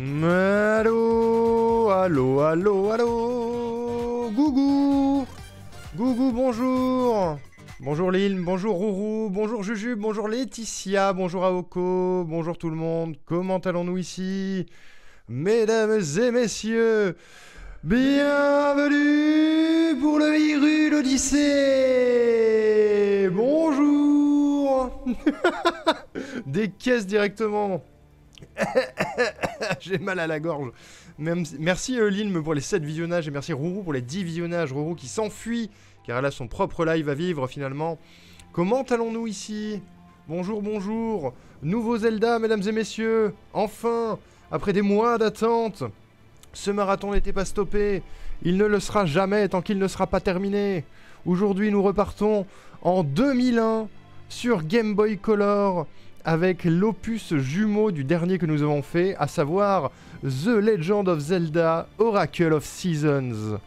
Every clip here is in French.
Allô, allô, allô, allô, Gougou, Gougou, bonjour. Bonjour Lille, bonjour Rourou, bonjour Juju, bonjour Laetitia, bonjour Aoko, bonjour tout le monde. Comment allons-nous ici? Mesdames et messieurs, bienvenue pour le Iru l'Odyssée Bonjour. Des caisses directement J'ai mal à la gorge. Merci euh, Lilm pour les 7 visionnages et merci Rourou pour les 10 visionnages. Rourou qui s'enfuit car elle a son propre live à vivre finalement. Comment allons-nous ici? Bonjour, bonjour. Nouveau Zelda, mesdames et messieurs. Enfin, après des mois d'attente, ce marathon n'était pas stoppé. Il ne le sera jamais tant qu'il ne sera pas terminé. Aujourd'hui, nous repartons en 2001 sur Game Boy Color avec l'opus jumeau du dernier que nous avons fait, à savoir The Legend of Zelda Oracle of Seasons.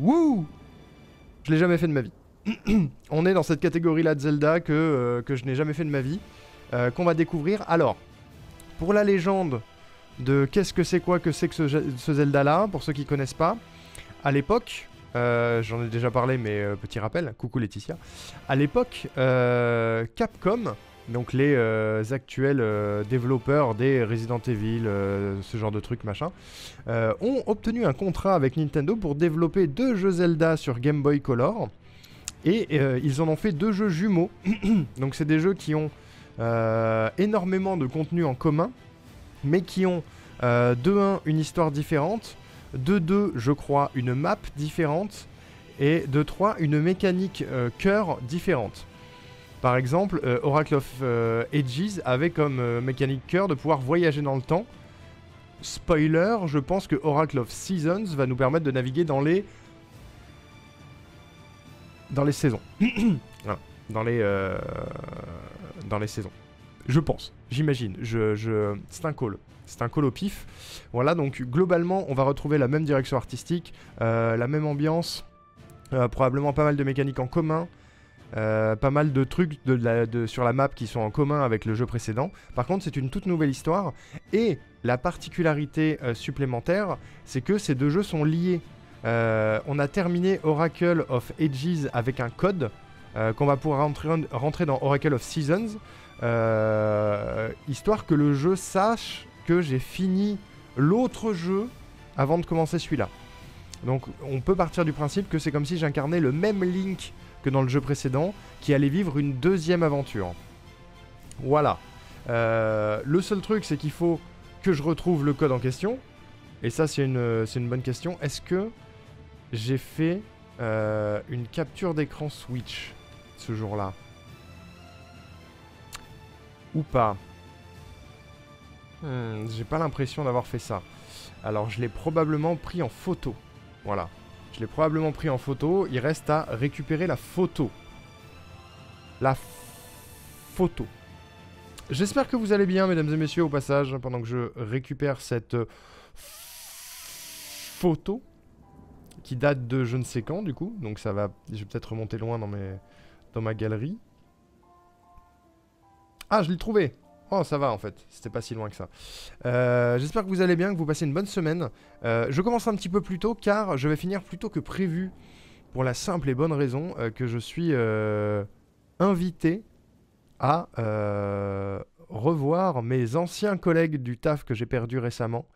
Wouh Je l'ai jamais fait de ma vie. On est dans cette catégorie-là de Zelda que, euh, que je n'ai jamais fait de ma vie, euh, qu'on va découvrir. Alors, pour la légende de qu'est-ce que c'est quoi que c'est que ce, Zelda-là, pour ceux qui connaissent pas, à l'époque, euh, j'en ai déjà parlé, mais petit rappel, coucou Laetitia. À l'époque, Capcom donc les euh, actuels euh, développeurs des Resident Evil, euh, ce genre de trucs machin, ont obtenu un contrat avec Nintendo pour développer deux jeux Zelda sur Game Boy Color. Et ils en ont fait deux jeux jumeaux. Donc c'est des jeux qui ont énormément de contenu en commun, mais qui ont de 1 une histoire différente, de 2 je crois une map différente, et de 3 une mécanique cœur différente. Par exemple, euh, Oracle of euh, Ages avait comme euh, mécanique cœur de pouvoir voyager dans le temps. Spoiler, je pense que Oracle of Seasons va nous permettre de naviguer dans les dans les saisons. Dans les dans les saisons. Je pense, j'imagine. C'est un call. C'est un call au pif. Voilà, donc globalement, on va retrouver la même direction artistique, la même ambiance, probablement pas mal de mécaniques en commun. Euh, pas mal de trucs sur la map qui sont en commun avec le jeu précédent. Par contre, c'est une toute nouvelle histoire. Et la particularité euh, supplémentaire, c'est que ces deux jeux sont liés. Euh, on a terminé Oracle of Ages avec un code qu'on va pouvoir rentrer, rentrer, dans Oracle of Seasons. histoire que le jeu sache que j'ai fini l'autre jeu avant de commencer celui-là. Donc on peut partir du principe que c'est comme si j'incarnais le même Link que dans le jeu précédent, qui allait vivre une deuxième aventure. Voilà. Euh, le seul truc, c'est qu'il faut que je retrouve le code en question. Et ça, c'est une, bonne question. Est-ce que j'ai fait euh, une capture d'écran Switch ce jour-là? Ou pas? Hmm, J'ai pas l'impression d'avoir fait ça. Alors, je l'ai probablement pris en photo. Voilà. Je l'ai probablement pris en photo. Il reste à récupérer la photo. La photo. J'espère que vous allez bien, mesdames et messieurs, au passage, pendant que je récupère cette photo qui date de je ne sais quand, du coup. Donc ça va... Je vais peut-être remonter loin dans, dans ma galerie. Ah, je l'ai trouvé Oh, ça va en fait, c'était pas si loin que ça. Euh, j'espère que vous allez bien, que vous passez une bonne semaine. Euh, je commence un petit peu plus tôt car je vais finir plus tôt que prévu pour la simple et bonne raison euh, que je suis invité à revoir mes anciens collègues du taf que j'ai perdu récemment.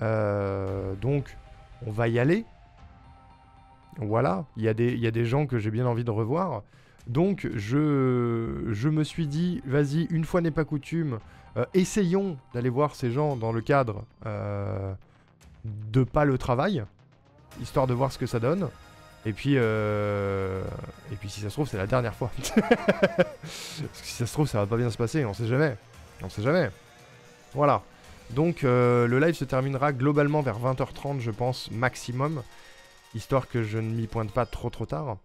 donc, on va y aller. Voilà, il y, y, a des gens que j'ai bien envie de revoir. Donc je, je me suis dit, vas-y, une fois n'est pas coutume, euh, essayons d'aller voir ces gens dans le cadre euh, de pas le travail, histoire de voir ce que ça donne. Et puis, euh, et puis si ça se trouve, c'est la dernière fois. Parce que si ça se trouve, ça va pas bien se passer, on sait jamais. On sait jamais. Voilà. Donc le live se terminera globalement vers 20h30, je pense, maximum. Histoire que je ne m'y pointe pas trop trop tard.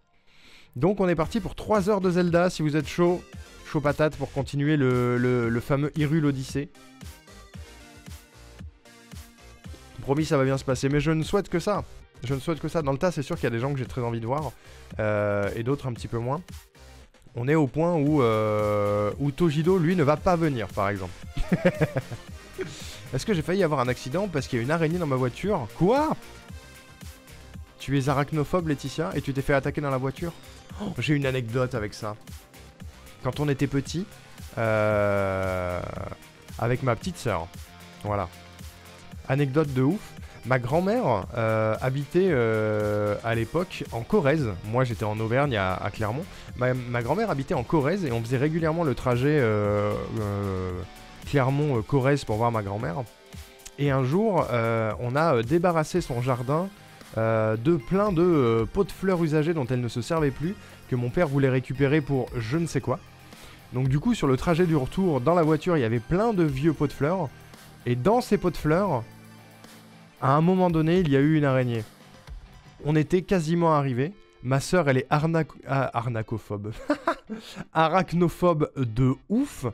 Donc on est parti pour 3 heures de Zelda, si vous êtes chaud, chaud patate pour continuer le, fameux Hyrule Odyssey. Promis, ça va bien se passer, mais je ne souhaite que ça. Je ne souhaite que ça. Dans le tas, c'est sûr qu'il y a des gens que j'ai très envie de voir, euh, et d'autres un petit peu moins. On est au point où, euh, où Tojido, lui, ne va pas venir, par exemple. Est-ce que j'ai failli avoir un accident parce qu'il y a une araignée dans ma voiture? Quoi? Tu es arachnophobe, Laetitia, et tu t'es fait attaquer dans la voiture? J'ai une anecdote avec ça. Quand on était petit, euh, avec ma petite sœur, voilà. Anecdote de ouf. Ma grand-mère euh, habitait euh, à l'époque en Corrèze. Moi, j'étais en Auvergne, à, Clermont. Ma, grand-mère habitait en Corrèze et on faisait régulièrement le trajet Clermont-Corrèze pour voir ma grand-mère. Et un jour, on a débarrassé son jardin de plein de pots de fleurs usagés dont elle ne se servait plus, que mon père voulait récupérer pour je ne sais quoi. Donc du coup, sur le trajet du retour, dans la voiture, il y avait plein de vieux pots de fleurs. Et dans ces pots de fleurs, à un moment donné, il y a eu une araignée. On était quasiment arrivé. Ma sœur, elle est ah, arnacophobe. Arachnophobe de ouf.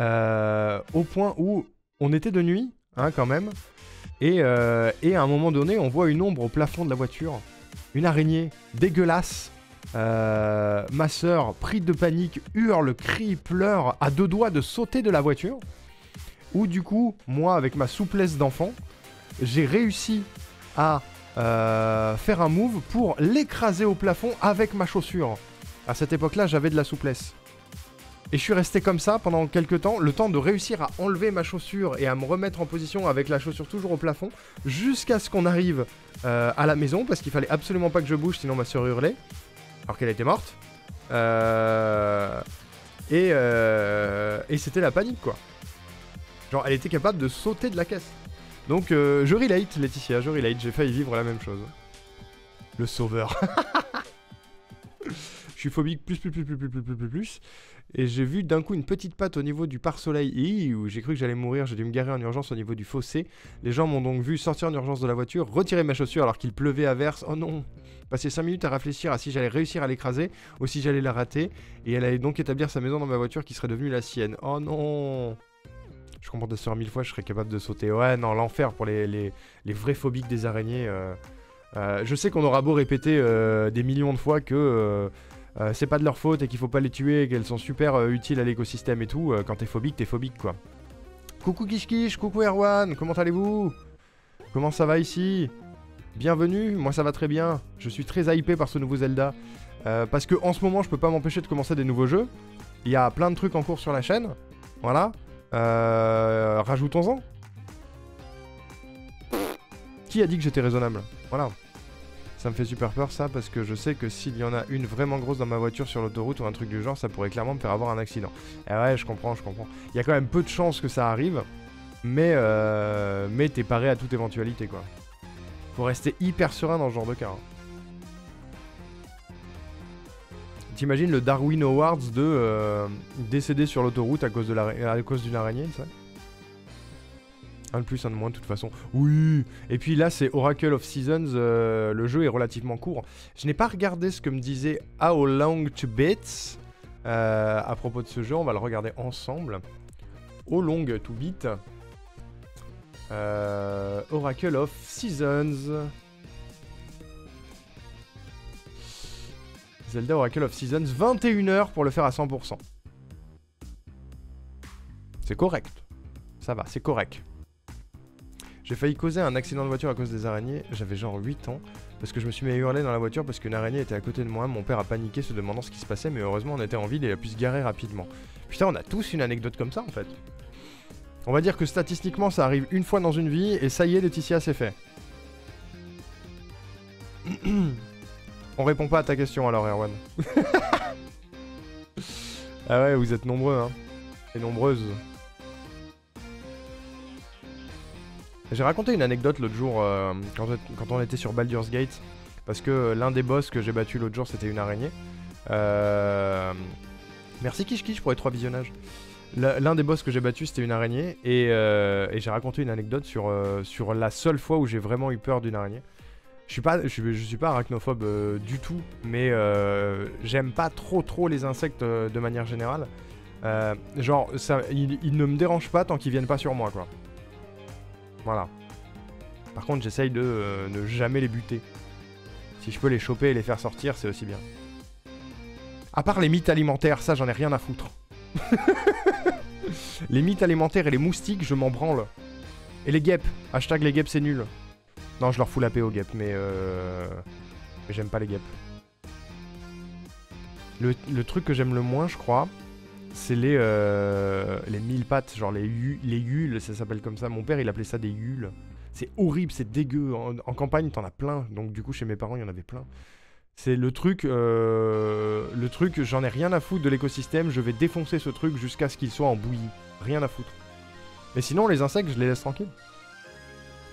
Euh, au point où on était de nuit, hein, quand même. Et, euh, et, à un moment donné, on voit une ombre au plafond de la voiture. Une araignée dégueulasse. Euh, ma sœur, prise de panique, hurle, crie, pleure, à deux doigts de sauter de la voiture. Ou du coup, moi, avec ma souplesse d'enfant, j'ai réussi à euh, faire un move pour l'écraser au plafond avec ma chaussure. À cette époque-là, j'avais de la souplesse. Et je suis resté comme ça pendant quelques temps, le temps de réussir à enlever ma chaussure et à me remettre en position avec la chaussure toujours au plafond, jusqu'à ce qu'on arrive euh, à la maison, parce qu'il fallait absolument pas que je bouge, sinon ma soeur hurlait, alors qu'elle était morte. Euh, et, et c'était la panique, quoi. Genre, elle était capable de sauter de la caisse. Donc euh, je relate Laetitia, je relate, j'ai failli vivre la même chose. Le sauveur. phobique plus plus plus plus plus plus plus plus plus. Et j'ai vu d'un coup une petite patte au niveau du pare-soleil où j'ai cru que j'allais mourir, j'ai dû me garer en urgence au niveau du fossé. Les gens m'ont donc vu sortir en urgence de la voiture, retirer ma chaussure alors qu'il pleuvait à verse. Oh non Passer 5 minutes à réfléchir à si j'allais réussir à l'écraser ou si j'allais la rater. Et elle allait donc établir sa maison dans ma voiture qui serait devenue la sienne. Oh non je comprends de sur mille fois, je serais capable de sauter. Ouais, non, l'enfer pour les, les, les, vrais phobiques des araignées. Euh, euh, je sais qu'on aura beau répéter euh, des millions de fois que c'est pas de leur faute et qu'il faut pas les tuer, qu'elles sont super utiles à l'écosystème et tout. quand t'es phobique, t'es phobique quoi. Coucou Kish coucou Erwan, comment allez-vous? Comment ça va ici? Bienvenue, moi ça va très bien. Je suis très hypé par ce nouveau Zelda. parce que en ce moment, je peux pas m'empêcher de commencer des nouveaux jeux. Il y a plein de trucs en cours sur la chaîne. Voilà. Euh, rajoutons-en. Qui a dit que j'étais raisonnable? Voilà. Ça me fait super peur ça parce que je sais que s'il y en a une vraiment grosse dans ma voiture sur l'autoroute ou un truc du genre, ça pourrait clairement me faire avoir un accident. Et ouais, je comprends, je comprends. Il y a quand même peu de chances que ça arrive, mais euh, mais t'es paré à toute éventualité quoi. Faut rester hyper serein dans ce genre de cas. Hein. T'imagines le Darwin Awards de euh, décédé sur l'autoroute à cause d'une araignée, ça? Un de plus, un de moins, de toute façon. Oui Et puis là, c'est Oracle of Seasons. Euh, le jeu est relativement court. Je n'ai pas regardé ce que me disait How Long to Beat euh, à propos de ce jeu. On va le regarder ensemble. How Long to Beat. Oracle of Seasons. Zelda Oracle of Seasons, 21h pour le faire à 100%. C'est correct. Ça va, c'est correct. J'ai failli causer un accident de voiture à cause des araignées, j'avais genre 8 ans, parce que je me suis mis à hurler dans la voiture parce qu'une araignée était à côté de moi, mon père a paniqué se demandant ce qui se passait, mais heureusement on était en ville et il a pu se garer rapidement. Putain, on a tous une anecdote comme ça en fait. On va dire que statistiquement ça arrive une fois dans une vie, et ça y est, Laetitia, c'est fait. On répond pas à ta question alors, Erwan. ah ouais, vous êtes nombreux, hein. Et nombreuses. J'ai raconté une anecdote l'autre jour euh, quand, on était sur Baldur's Gate. Parce que l'un des boss que j'ai battu l'autre jour, c'était une araignée. Euh... Merci Kish pour les trois visionnages. L'un des boss que j'ai battu, c'était une araignée. Et, euh, et j'ai raconté une anecdote sur, euh, la seule fois où j'ai vraiment eu peur d'une araignée. Je suis pas, je, suis pas arachnophobe du tout, mais j'aime pas trop trop les insectes de manière générale. genre, ça, ils, ne me dérangent pas tant qu'ils viennent pas sur moi, quoi. Voilà. Par contre, j'essaye de ne jamais les buter. Si je peux les choper et les faire sortir, c'est aussi bien. À part les mythes alimentaires, ça j'en ai rien à foutre. les mythes alimentaires et les moustiques, je m'en branle. Et les guêpes. Hashtag les guêpes, c'est nul. Non, je leur fous la paix aux guêpes, mais euh... J'aime pas les guêpes. Le truc que j'aime le moins, je crois, c'est les, euh, les mille pattes, genre les, les ça s'appelle comme ça. Mon père, il appelait ça des hules. C'est horrible, c'est dégueu. En, campagne, t'en as plein. Donc, du coup, chez mes parents, il y en avait plein. C'est le truc, euh, le truc, j'en ai rien à foutre de l'écosystème. Je vais défoncer ce truc jusqu'à ce qu'il soit en bouillie. Rien à foutre. Mais sinon, les insectes, je les laisse tranquilles.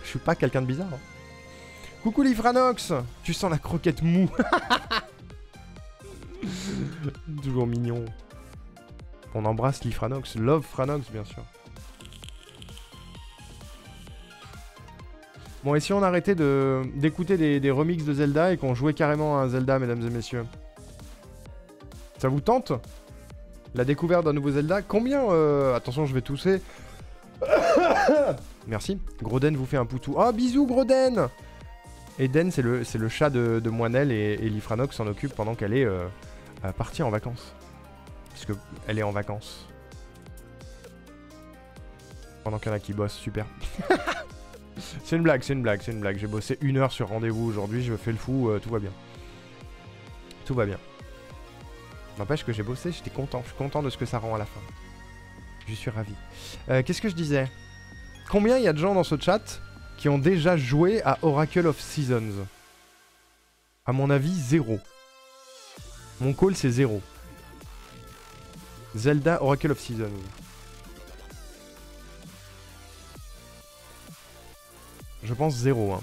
Je suis pas quelqu'un de bizarre. hein. Coucou Lifranox Tu sens la croquette mou Toujours mignon. On embrasse Lifranox. Love Franox, bien sûr. Bon, et si on arrêtait d'écouter des, des remixes de Zelda et qu'on jouait carrément à un Zelda, mesdames et messieurs? Ça vous tente? La découverte d'un nouveau Zelda? Combien euh, Attention, je vais tousser. Merci. Groden vous fait un poutou. Oh, bisous, Groden Eden, c'est le, chat de, de Moinelle et, et Lifranox s'en occupe pendant qu'elle est euh, euh, partie en vacances. Parce que elle est en vacances. Pendant qu'il y en a qui bossent, super. c'est une blague, c'est une blague, c'est une blague. J'ai bossé une heure sur rendez-vous aujourd'hui, je fais le fou, euh, tout va bien. Tout va bien. N'empêche que j'ai bossé, j'étais content. Je suis content de ce que ça rend à la fin. Je suis ravi. Euh, Qu'est-ce que je disais? Combien il y a de gens dans ce chat qui ont déjà joué à Oracle of Seasons? À mon avis, zéro. Mon call, c'est zéro. Zelda Oracle of Seasons. Je pense zéro. Hein.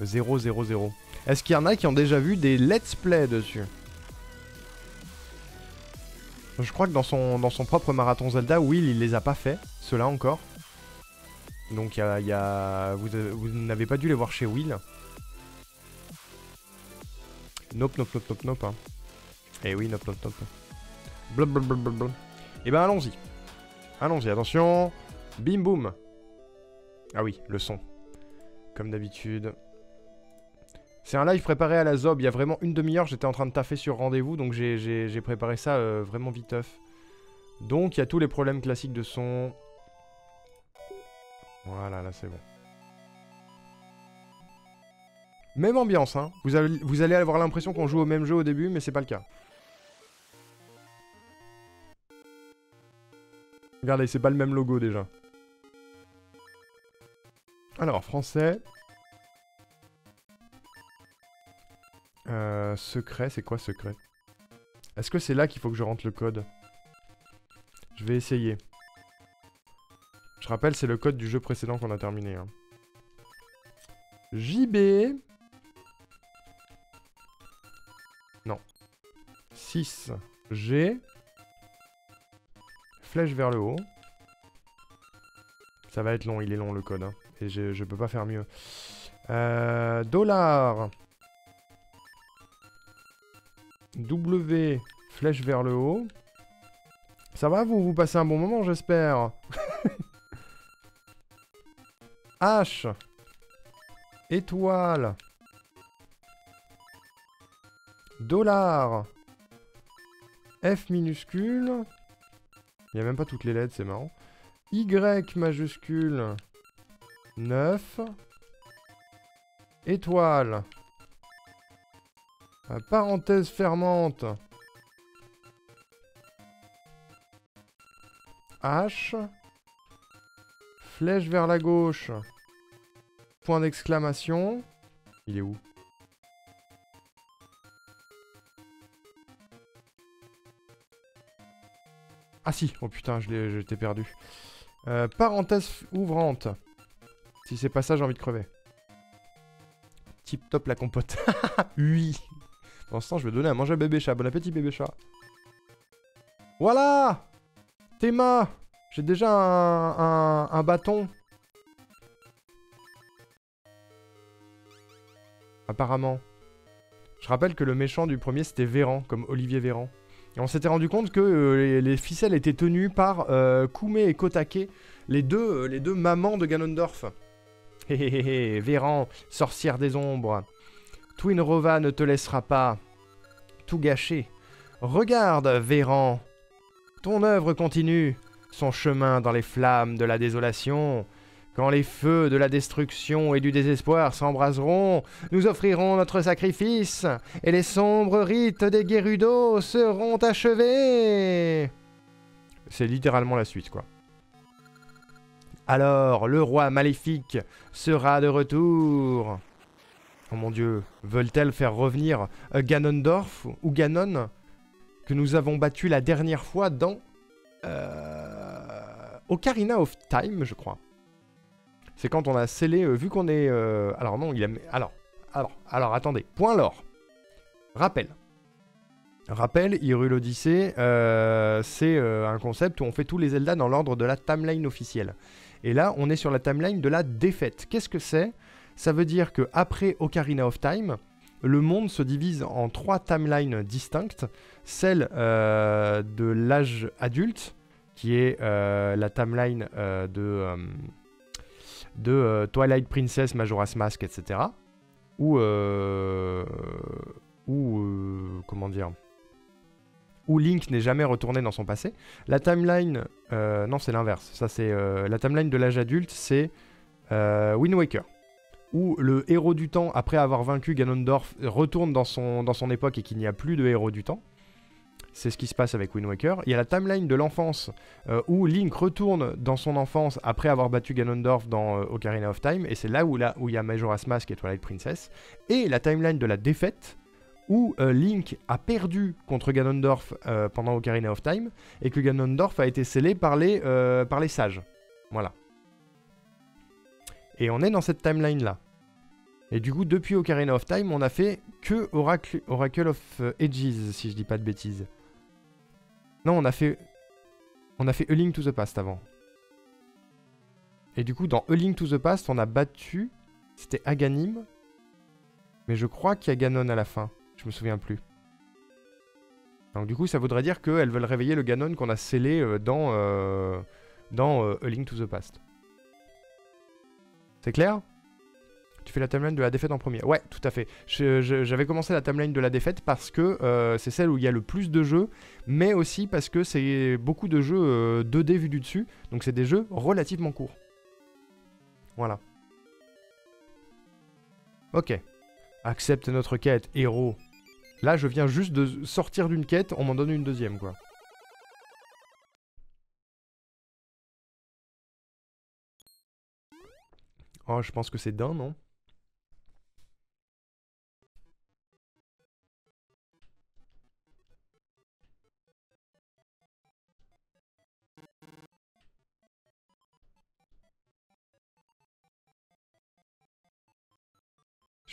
Zéro, zéro, zéro. Est-ce qu'il y en a qui ont déjà vu des let's play dessus? Je crois que dans son, dans son propre marathon Zelda, Will, il les a pas fait, ceux-là encore. Donc y a, y a- vous, vous n'avez pas dû les voir chez Will. Nope, nope, nope, nope, nope. Hein. Eh oui, blub, blub, blub, blub. Eh ben allons-y. Allons-y, attention. Bim boum. Ah oui, le son. Comme d'habitude. C'est un live préparé à la zob. Il y a vraiment une demi-heure, j'étais en train de taffer sur rendez-vous, donc j'ai- préparé ça euh, vraiment viteuf. Donc il y a tous les problèmes classiques de son. Voilà, là c'est bon. Même ambiance, hein. Vous, vous allez avoir l'impression qu'on joue au même jeu au début, mais c'est pas le cas. Regardez, c'est pas le même logo déjà. Alors, français. Euh, secret, c'est quoi secret? Est-ce que c'est là qu'il faut que je rentre le code? Je vais essayer. Je rappelle, c'est le code du jeu précédent qu'on a terminé. hein. JB. Non. 6. G. Flèche vers le haut. Ça va être long, il est long le code. hein. Et je, je peux pas faire mieux. Euh, dollar. W. Flèche vers le haut. Ça va, vous Vous passez un bon moment, j'espère. H. Étoile. Dollar. F minuscule. Il n'y a même pas toutes les lettres, c'est marrant. Y majuscule. 9. Étoile. Euh, parenthèse fermante. H. Flèche vers la gauche. Point d'exclamation. Il est où? Ah si, oh putain, je t'ai perdu. Euh, parenthèse ouvrante. Si c'est pas ça, j'ai envie de crever. Tip top la compote. oui. Pour l'instant, je vais donner à manger à bébé chat. Bon appétit, bébé chat. Voilà Théma J'ai déjà un, un, un bâton. Apparemment. Je rappelle que le méchant du premier, c'était Véran, comme Olivier Véran. Et on s'était rendu compte que euh, les, les ficelles étaient tenues par euh, et Kotake, les deux, euh, les deux mamans de Ganondorf. Hé hé hé hé, Véran, sorcière des ombres. Twin Rova ne te laissera pas tout gâcher. Regarde, Véran. Ton œuvre continue. son chemin dans les flammes de la désolation. Quand les feux de la destruction et du désespoir s'embraseront, nous offrirons notre sacrifice, et les sombres rites des Gerudo seront achevés. C'est littéralement la suite, quoi. Alors, le roi maléfique sera de retour. Oh mon dieu, veulent-elles faire revenir euh, Ganondorf ou Ganon que nous avons battu la dernière fois dans euh, Ocarina of Time, je crois. C'est quand on a scellé, euh, vu qu'on est... Euh, alors non, il a... Alors, alors, alors, attendez. Point l'or. Rappel. Rappel, Hyrule Odyssey, euh, c'est un concept où on fait tous les Zelda dans l'ordre de la timeline officielle. Et là, on est sur la timeline de la défaite. Qu'est-ce que c'est? Ça veut dire que après Ocarina of Time, le monde se divise en trois timelines distinctes. Celle de l'âge adulte, qui est la timeline de de euh, Twilight Princess, Majora's Mask, etc. Ou, euh, ou euh, comment dire, où Link n'est jamais retourné dans son passé. La timeline, non c'est l'inverse, c'est la timeline de l'âge adulte, c'est Wind Waker, où le héros du temps, après avoir vaincu Ganondorf, retourne dans son époque et qu'il n'y a plus de héros du temps. C'est ce qui se passe avec Wind Waker. Il y a la timeline de l'enfance euh, où Link retourne dans son enfance après avoir battu Ganondorf dans euh, Ocarina of Time. Et c'est là où, il y a Majora's Mask et Twilight Princess. Et la timeline de la défaite où euh, Link a perdu contre Ganondorf pendant Ocarina of Time et que Ganondorf a été scellé par les, sages. Voilà. Et on est dans cette timeline là. Et du coup, depuis Ocarina of Time, on a fait que Oracle, Oracle of Ages, si je dis pas de bêtises. Non, on a fait... On a fait A Link to the Past avant. Et du coup, dans A Link to the Past, on a battu... C'était Aganim. Mais je crois qu'il y a Ganon à la fin. Je me souviens plus. Donc du coup, ça voudrait dire qu'elles veulent réveiller le Ganon qu'on a scellé euh, dans, euh, dans euh, A Link to the Past. C'est clair? Tu fais la timeline de la défaite en premier. Ouais, tout à fait. J'avais commencé la timeline de la défaite parce que euh, c'est celle où il y a le plus de jeux, mais aussi parce que c'est beaucoup de jeux 2D euh, vus du dessus. Donc c'est des jeux relativement courts. Voilà. Ok. Accepte notre quête, héros. Là, je viens juste de sortir d'une quête, on m'en donne une deuxième, quoi. Oh, je pense que c'est d'un, non?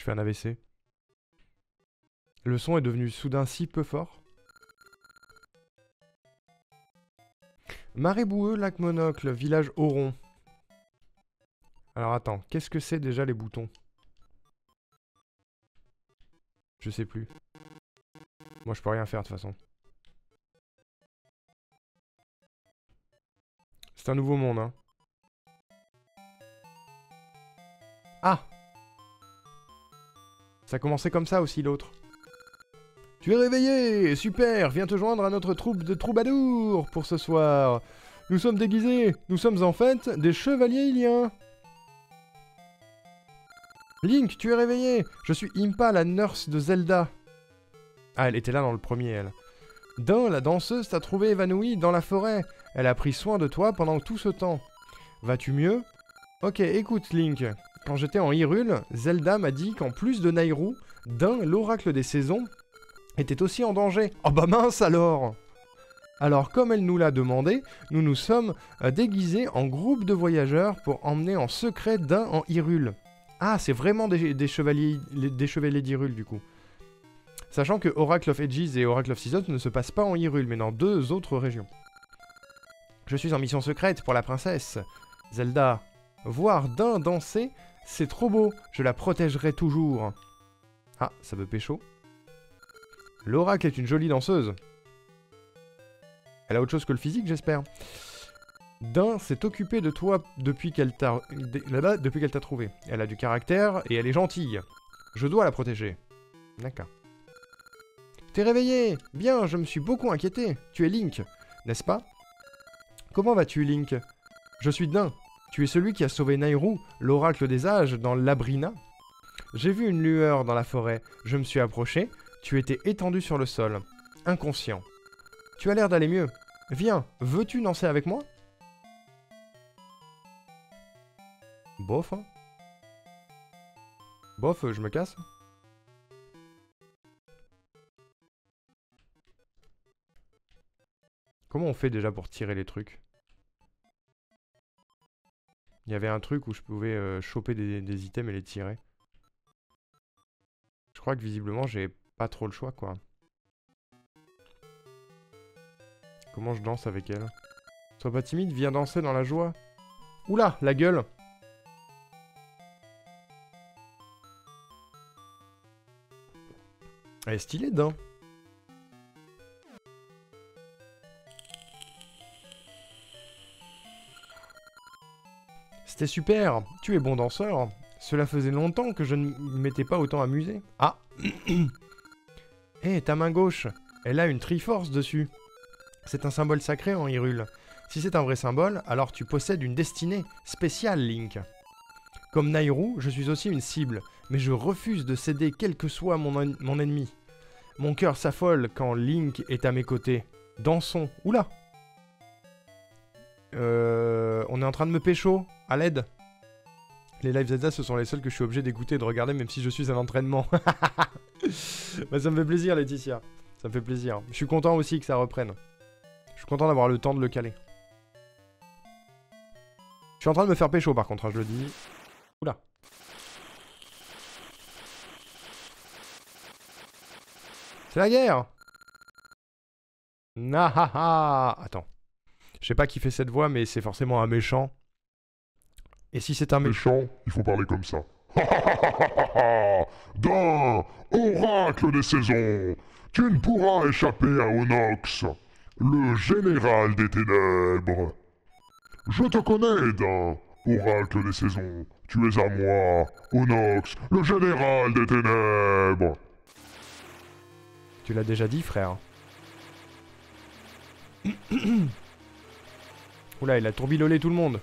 Un AVC. Le son est devenu soudain si peu fort. Marée lac monocle, village Oron. Alors attends, qu'est-ce que c'est déjà les boutons? Je sais plus. Moi je peux rien faire de toute façon. C'est un nouveau monde, hein. Ah ça commençait comme ça aussi l'autre. Tu es réveillé Super Viens te joindre à notre troupe de troubadours pour ce soir. Nous sommes déguisés. Nous sommes en fait des chevaliers iliens. Link, tu es réveillé Je suis Impa, la nurse de Zelda. Ah, elle était là dans le premier, elle. Din, la danseuse, t'a trouvé évanouie dans la forêt. Elle a pris soin de toi pendant tout ce temps. Vas-tu mieux? Ok, écoute, Link. Quand j'étais en Hyrule, Zelda m'a dit qu'en plus de Nairou, d'un l'oracle des saisons était aussi en danger. Oh bah mince alors alors comme elle nous l'a demandé, nous nous sommes euh, déguisés en groupe de voyageurs pour emmener en secret d'un en Hyrule. Ah, c'est vraiment des, chevaliers des chevaliers d'Hyrule du coup. Sachant que Oracle of Ages et Oracle of Seasons ne se passent pas en Hyrule, mais dans deux autres régions. Je suis en mission secrète pour la princesse. Zelda, voir d'un danser c'est trop beau, je la protégerai toujours. Ah, ça veut pécho. L'oracle est une jolie danseuse. Elle a autre chose que le physique, j'espère. D'un s'est occupé de toi depuis qu'elle t'a là-bas depuis qu'elle t'a trouvé. Elle a du caractère et elle est gentille. Je dois la protéger. D'accord. T'es réveillé Bien, je me suis beaucoup inquiété. Tu es Link, n'est-ce pas? Comment vas-tu, Link? Je suis Dain. Tu es celui qui a sauvé Nairou, l'oracle des âges, dans Labrina J'ai vu une lueur dans la forêt. Je me suis approché. Tu étais étendu sur le sol, inconscient. Tu as l'air d'aller mieux. Viens, veux-tu danser avec moi? Bof, hein Bof, je me casse Comment on fait déjà pour tirer les trucs? Il y avait un truc où je pouvais euh, choper des, items et les tirer. Je crois que visiblement j'ai pas trop le choix quoi. Comment je danse avec elle? Sois pas timide, viens danser dans la joie. Oula, la gueule Elle est stylée dedans. C'était super, tu es bon danseur. Cela faisait longtemps que je ne m'étais pas autant amusé. Ah Hé, ta main gauche, elle a une Triforce dessus. C'est un symbole sacré en Hyrule. Si c'est un vrai symbole, alors tu possèdes une destinée spéciale, Link. Comme Nairou, je suis aussi une cible, mais je refuse de céder quel que soit mon, mon ennemi. Mon cœur s'affole quand Link est à mes côtés. Dansons. Oula Euh... On est en train de me pécho À l'aide Les live Zelda, ce sont les seuls que je suis obligé d'écouter et de regarder, même si je suis à l'entraînement. bah, ça me fait plaisir, Laetitia. Ça me fait plaisir. Je suis content aussi que ça reprenne. Je suis content d'avoir le temps de le caler. Je suis en train de me faire pécho par contre, hein, je le dis. Oula. C'est la guerre Nahaha Attends. Je sais pas qui fait cette voix, mais c'est forcément un méchant. Et si c'est un méchant... Il faut parler comme ça. D'un oracle des saisons, tu ne pourras échapper à Onox, le général des ténèbres. Je te connais, d'un oracle des saisons. Tu es à moi, Onox, le général des ténèbres. Tu l'as déjà dit, frère. Oula, il a tourbilolé tout le monde.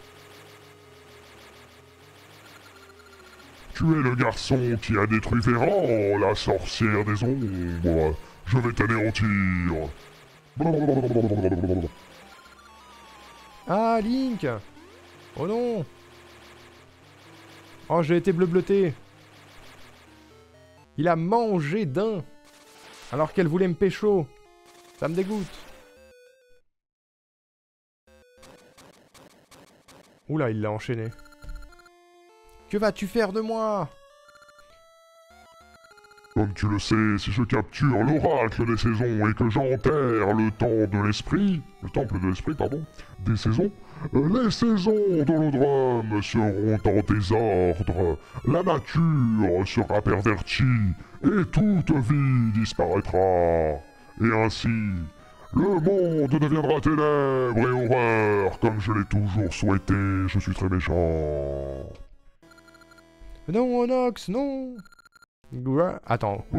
Tu es le garçon qui a détruit Véran, la sorcière des ombres. Je vais t'anéantir. Ah, Link Oh non Oh, j'ai été bleu-bleuté. Il a mangé d'un. Alors qu'elle voulait me pécho. Ça me dégoûte. Oula, il l'a enchaîné. Que vas-tu faire de moi? Comme tu le sais, si je capture l'oracle des saisons et que j'enterre le temps de l'esprit, le temple de l'esprit, pardon, des saisons, euh, les saisons d'Holodrome seront en désordre, la nature sera pervertie et toute vie disparaîtra. Et ainsi, le monde deviendra ténèbres et horreur comme je l'ai toujours souhaité. Je suis très méchant. Non, Onox, non Attends.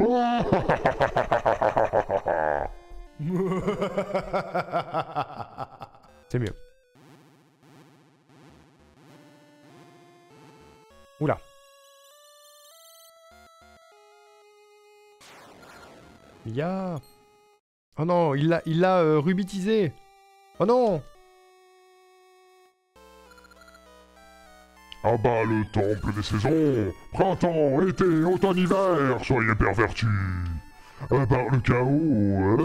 C'est mieux. Oula. Ya. Oh non, il l'a il l'a euh, rubitisé. Oh non À bas le temple des saisons, printemps, été, automne, hiver, soyez pervertis. À bas le chaos.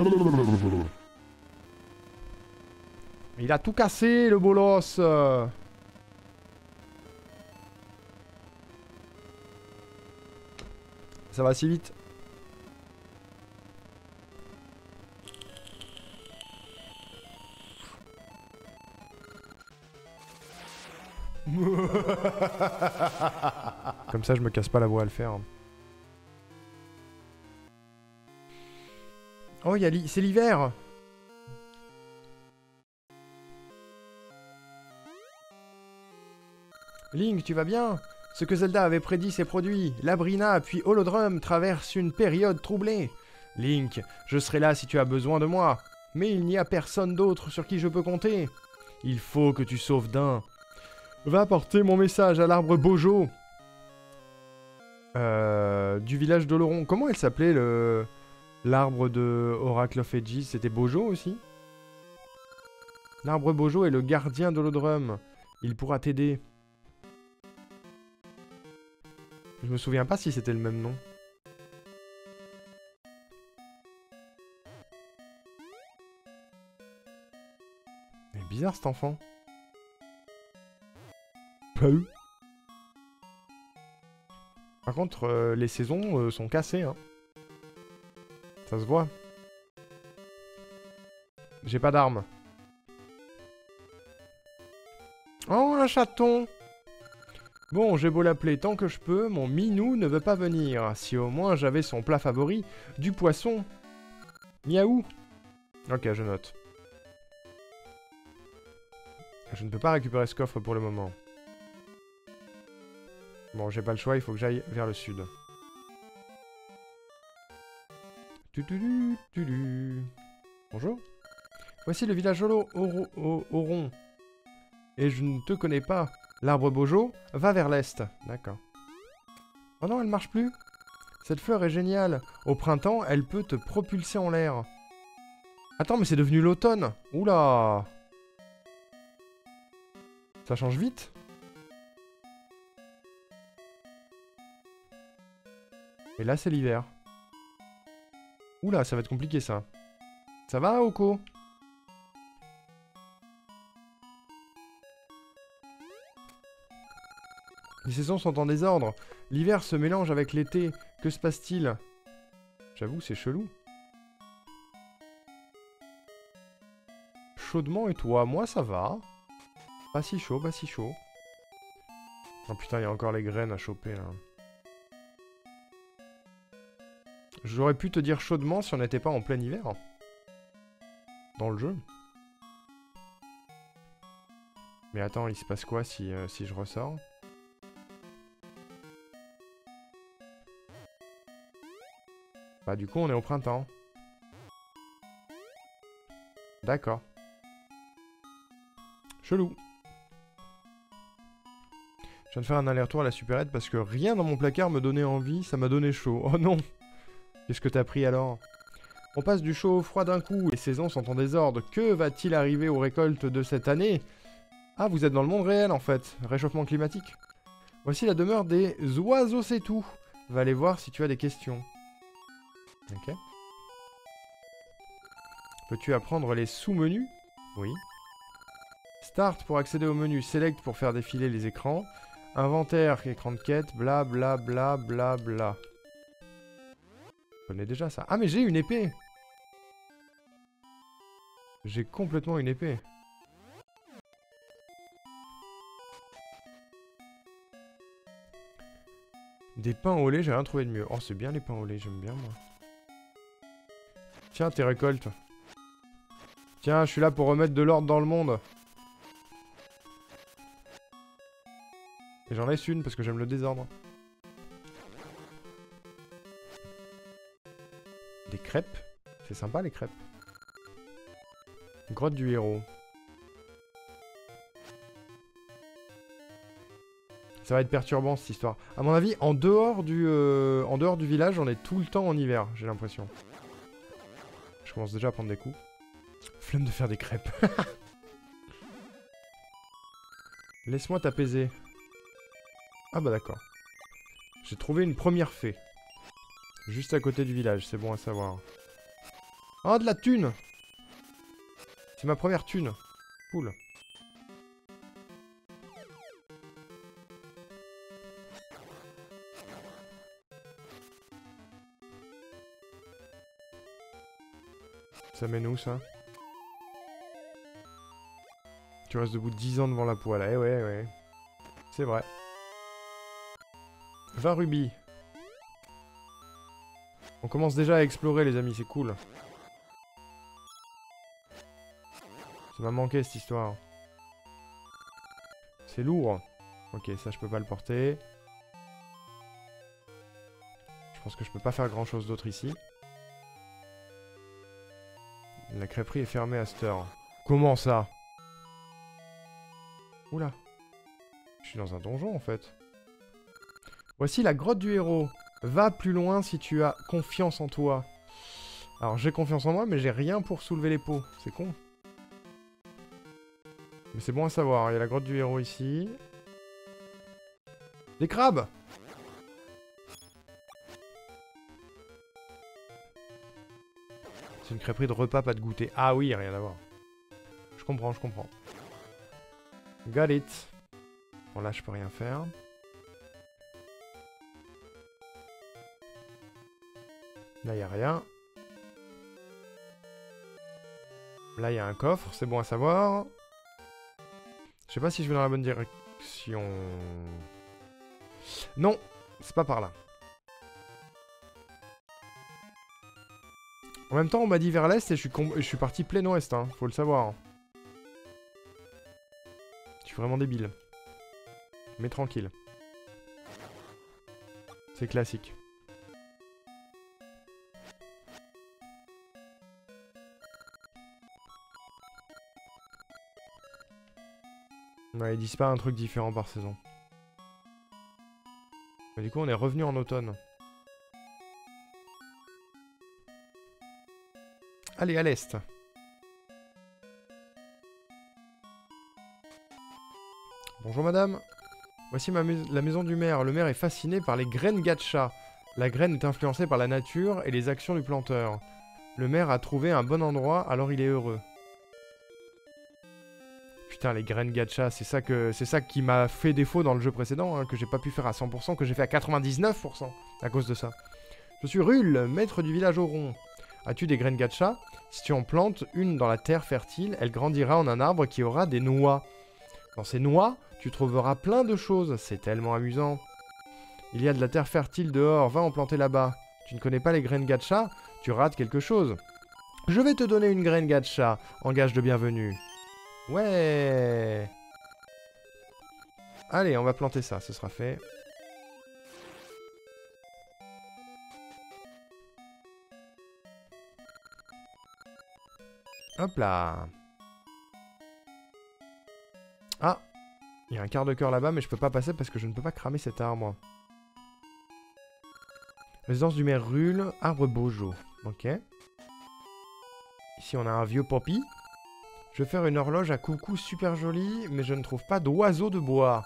Il a tout cassé, le bolos. Ça va si vite Comme ça, je me casse pas la voix à le faire. Oh, y a l'hi- c'est l'hiver Link, tu vas bien? Ce que Zelda avait prédit s'est produit. Labrina puis Holodrum traversent une période troublée. Link, je serai là si tu as besoin de moi. Mais il n'y a personne d'autre sur qui je peux compter. Il faut que tu sauves Dain. Va porter mon message à l'arbre Bojo. Euh, du village d'Oloron. Comment elle s'appelait le l'arbre de Oracle of Aegis C'était Bojo aussi? L'arbre Bojo est le gardien d'Holodrum. Il pourra t'aider. Je me souviens pas si c'était le même nom. Mais bizarre cet enfant. Par contre, euh, les saisons euh, sont cassées. Hein. Ça se voit. J'ai pas d'armes. Oh, un chaton Bon, j'ai beau l'appeler tant que je peux, mon minou ne veut pas venir. Si au moins j'avais son plat favori, du poisson. Miaou Ok, je note. Je ne peux pas récupérer ce coffre pour le moment. Bon, j'ai pas le choix, il faut que j'aille vers le sud. Bonjour. Voici le village Holo Oron. Et je ne te connais pas. L'arbre Bojo va vers l'est. D'accord. Oh non, elle marche plus. Cette fleur est géniale. Au printemps, elle peut te propulser en l'air. Attends, mais c'est devenu l'automne. Oula. Ça change vite. Et là, c'est l'hiver. Oula, ça va être compliqué, ça. Ça va, Oko? Les saisons sont en désordre. L'hiver se mélange avec l'été. Que se passe-t-il? J'avoue, c'est chelou. Chaudement et toi? Moi, ça va. Pas si chaud, pas si chaud. Oh putain, il y a encore les graines à choper, là. J'aurais pu te dire chaudement si on n'était pas en plein hiver. Dans le jeu. Mais attends, il se passe quoi si, euh, si je ressors? Bah du coup on est au printemps. D'accord. Chelou. Je viens de faire un aller-retour à la supérette parce que rien dans mon placard me donnait envie, ça m'a donné chaud. Oh non Qu'est-ce que t'as pris alors? On passe du chaud au froid d'un coup, les saisons sont en désordre. Que va-t-il arriver aux récoltes de cette année? Ah, vous êtes dans le monde réel en fait, réchauffement climatique. Voici la demeure des oiseaux c'est tout. Va aller voir si tu as des questions. Ok. Peux-tu apprendre les sous-menus? Oui. Start pour accéder au menu, Select pour faire défiler les écrans, Inventaire, écran de quête, bla bla bla bla bla. Je connais déjà ça. Ah mais j'ai une épée J'ai complètement une épée. Des pains au lait, j'ai rien trouvé de mieux. Oh, c'est bien les pains au lait, j'aime bien moi. Tiens, tes récoltes. Tiens, je suis là pour remettre de l'ordre dans le monde. Et j'en laisse une parce que j'aime le désordre. Crêpes C'est sympa les crêpes. Grotte du héros. Ça va être perturbant cette histoire. A mon avis, en dehors du, euh, en dehors du village, on est tout le temps en hiver, j'ai l'impression. Je commence déjà à prendre des coups. Flemme de faire des crêpes. Laisse-moi t'apaiser. Ah bah d'accord. J'ai trouvé une première fée. Juste à côté du village, c'est bon à savoir. Oh, de la thune C'est ma première thune. Cool. Ça mène où ça? Tu restes debout 10 ans devant la poêle. Eh ouais, ouais. C'est vrai. 20 rubis. On commence déjà à explorer les amis, c'est cool. Ça m'a manqué cette histoire. C'est lourd. Ok, ça je peux pas le porter. Je pense que je peux pas faire grand chose d'autre ici. La crêperie est fermée à cette heure. Comment ça? Oula. Je suis dans un donjon en fait. Voici la grotte du héros. Va plus loin si tu as confiance en toi. Alors j'ai confiance en moi, mais j'ai rien pour soulever les pots. C'est con. Mais c'est bon à savoir. Il y a la grotte du héros ici. Des crabes C'est une crêperie de repas, pas de goûter. Ah oui, rien à voir. Je comprends, je comprends. Got it. Bon là, je peux rien faire. Là, il a rien. Là, il y a un coffre, c'est bon à savoir. Je sais pas si je vais dans la bonne direction. Non, c'est pas par là. En même temps, on m'a dit vers l'est et je suis, je suis parti plein ouest, hein, faut le savoir. Je suis vraiment débile. Mais tranquille. C'est classique. Ouais, ils disent pas un truc différent par saison. Du coup, on est revenu en automne. Allez, à l'est. Bonjour madame. Voici la maison du maire. Le maire est fasciné par les graines gacha. La graine est influencée par la nature et les actions du planteur. Le maire a trouvé un bon endroit, alors il est heureux. Putain, les graines gacha, c'est ça, que, ça qui m'a fait défaut dans le jeu précédent, hein, que j'ai pas pu faire à 100%, que j'ai fait à 99% à cause de ça. Je suis Rul, maître du village au rond. As-tu des graines gacha? Si tu en plantes une dans la terre fertile, elle grandira en un arbre qui aura des noix. Dans ces noix, tu trouveras plein de choses, c'est tellement amusant. Il y a de la terre fertile dehors, va en planter là-bas. Tu ne connais pas les graines gacha? Tu rates quelque chose. Je vais te donner une graine gacha, en gage de bienvenue. Ouais Allez, on va planter ça, ce sera fait. Hop là Ah Il y a un quart de cœur là-bas, mais je peux pas passer parce que je ne peux pas cramer cet arbre. Résidence du maire Rule, arbre Bojo. Ok. Ici, on a un vieux poppy. Je vais faire une horloge à coucou super jolie, mais je ne trouve pas d'oiseau de bois.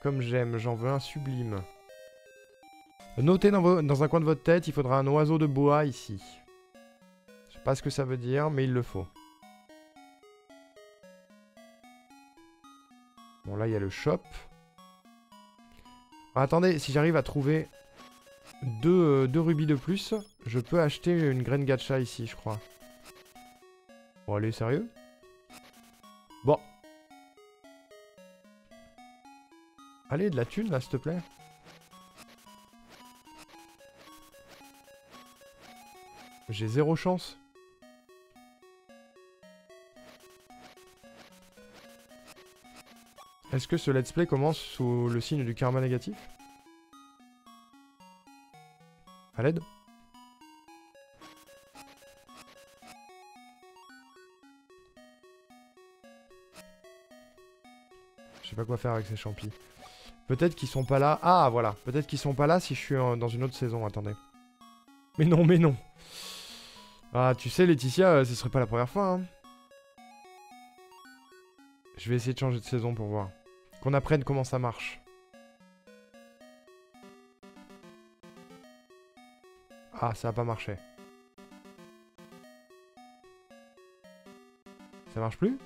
Comme j'aime, j'en veux un sublime. Notez dans, un coin de votre tête, il faudra un oiseau de bois ici. Je sais pas ce que ça veut dire, mais il le faut. Bon, là, il y a le shop. Ah, attendez, si j'arrive à trouver euh, deux rubis de plus, je peux acheter une graine gacha ici, je crois. Bon, allez, sérieux? Bon. Allez, de la thune, là, s'il te plaît. J'ai zéro chance. Est-ce que ce let's play commence sous le signe du karma négatif? À l'aide pas quoi faire avec ces champis. Peut-être qu'ils sont pas là. Ah, voilà. Peut-être qu'ils sont pas là si je suis dans une autre saison. Attendez. Mais non, mais non. Ah, tu sais, Laetitia, euh, ce serait pas la première fois. Hein. Je vais essayer de changer de saison pour voir. Qu'on apprenne comment ça marche. Ah, ça a pas marché. Ça marche plus?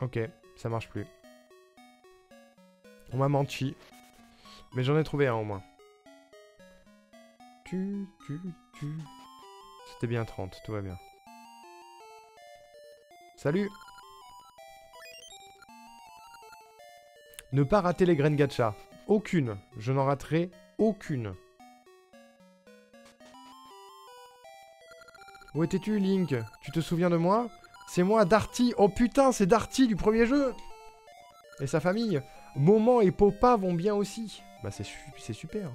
Ok, ça marche plus. On m'a menti. Mais j'en ai trouvé un au moins. Tu, tu, tu. C'était bien 30, tout va bien. Salut Ne pas rater les graines gacha. Aucune. Je n'en raterai aucune. Où étais-tu, Link? Tu te souviens de moi? C'est moi, Darty. Oh putain, c'est Darty du premier jeu Et sa famille. Moment et Popa vont bien aussi. Bah c'est super.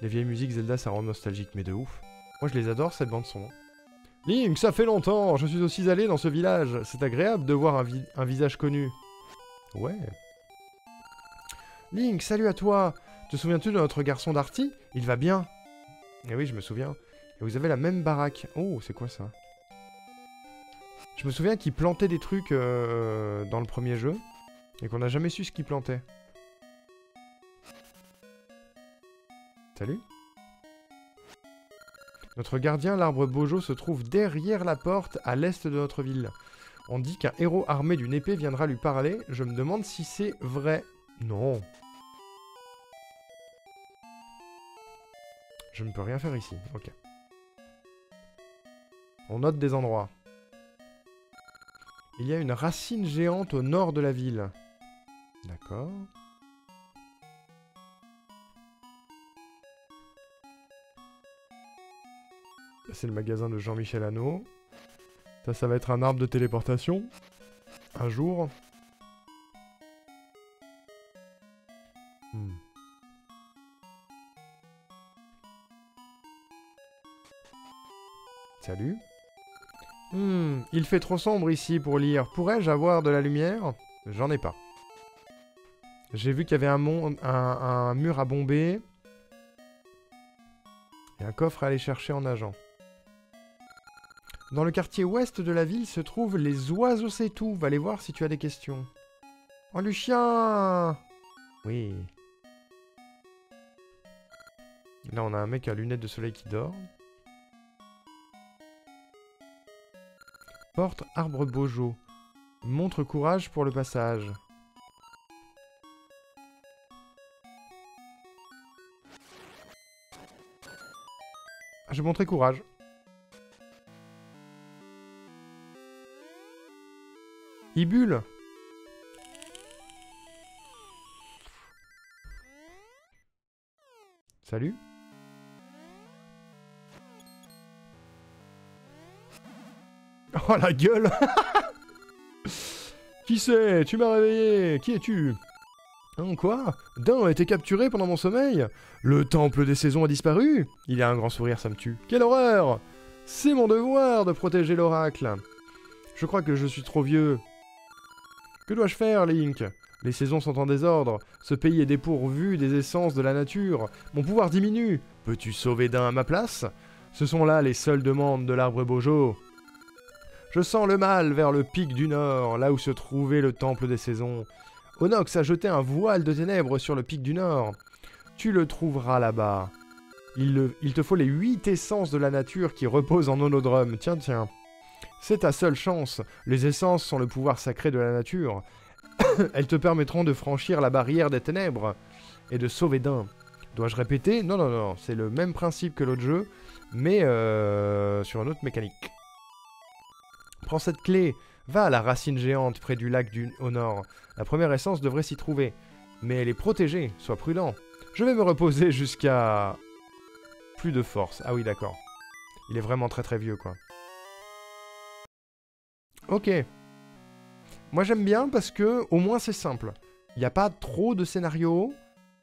Les vieilles musiques Zelda, ça rend nostalgique, mais de ouf. Moi, je les adore, cette bande-son. Link, ça fait longtemps, je suis aussi allé dans ce village. C'est agréable de voir un, un visage connu. Ouais. Link, salut à toi. Te souviens-tu de notre garçon Darty? Il va bien. Eh oui, je me souviens. Et vous avez la même baraque. Oh, c'est quoi ça? Je me souviens qu'il plantait des trucs euh, dans le premier jeu. Et qu'on n'a jamais su ce qu'il plantait. Salut notre gardien, l'arbre Bojo, se trouve derrière la porte, à l'est de notre ville. On dit qu'un héros armé d'une épée viendra lui parler. Je me demande si c'est vrai. Non. Je ne peux rien faire ici. Ok. On note des endroits. Il y a une racine géante au nord de la ville. D'accord. C'est le magasin de Jean-Michel Hano. Ça, ça va être un arbre de téléportation. Un jour. Hmm. Salut. Hmm, il fait trop sombre ici pour lire. Pourrais-je avoir de la lumière? J'en ai pas. J'ai vu qu'il y avait un, un mur à bomber. Et un coffre à aller chercher en nageant. Dans le quartier ouest de la ville se trouvent les oiseaux c'est tout. Va aller voir si tu as des questions. Oh, Lucien Oui. Là, on a un mec à lunettes de soleil qui dort. Porte arbre bojo. Montre courage pour le passage. Je montrer courage. Ibule Salut Oh la gueule. Qui c'est? Tu m'as réveillé. Qui es-tu? Hein, quoi? Dain a été capturé pendant mon sommeil. Le temple des saisons a disparu. Il a un grand sourire, ça me tue. Quelle horreur! C'est mon devoir de protéger l'oracle. Je crois que je suis trop vieux. Que dois-je faire, Link Les saisons sont en désordre. Ce pays est dépourvu des essences de la nature. Mon pouvoir diminue. Peux-tu sauver d'un à ma place? Ce sont là les seules demandes de l'arbre Bojo. Je sens le mal vers le pic du nord, là où se trouvait le temple des saisons. Onox a jeté un voile de ténèbres sur le pic du nord. Tu le trouveras là-bas. Il, te faut les huit essences de la nature qui reposent en onodrome. Tiens, tiens. C'est ta seule chance. Les essences sont le pouvoir sacré de la nature. Elles te permettront de franchir la barrière des ténèbres et de sauver d'un. Dois-je répéter? Non, non, non, c'est le même principe que l'autre jeu, mais euh, sur une autre mécanique. Prends cette clé, va à la racine géante près du lac au nord. La première essence devrait s'y trouver, mais elle est protégée, sois prudent. Je vais me reposer jusqu'à... Plus de force. Ah oui, d'accord. Il est vraiment très très vieux, quoi. Ok. Moi j'aime bien parce que au moins c'est simple. Il n'y a pas trop de scénarios.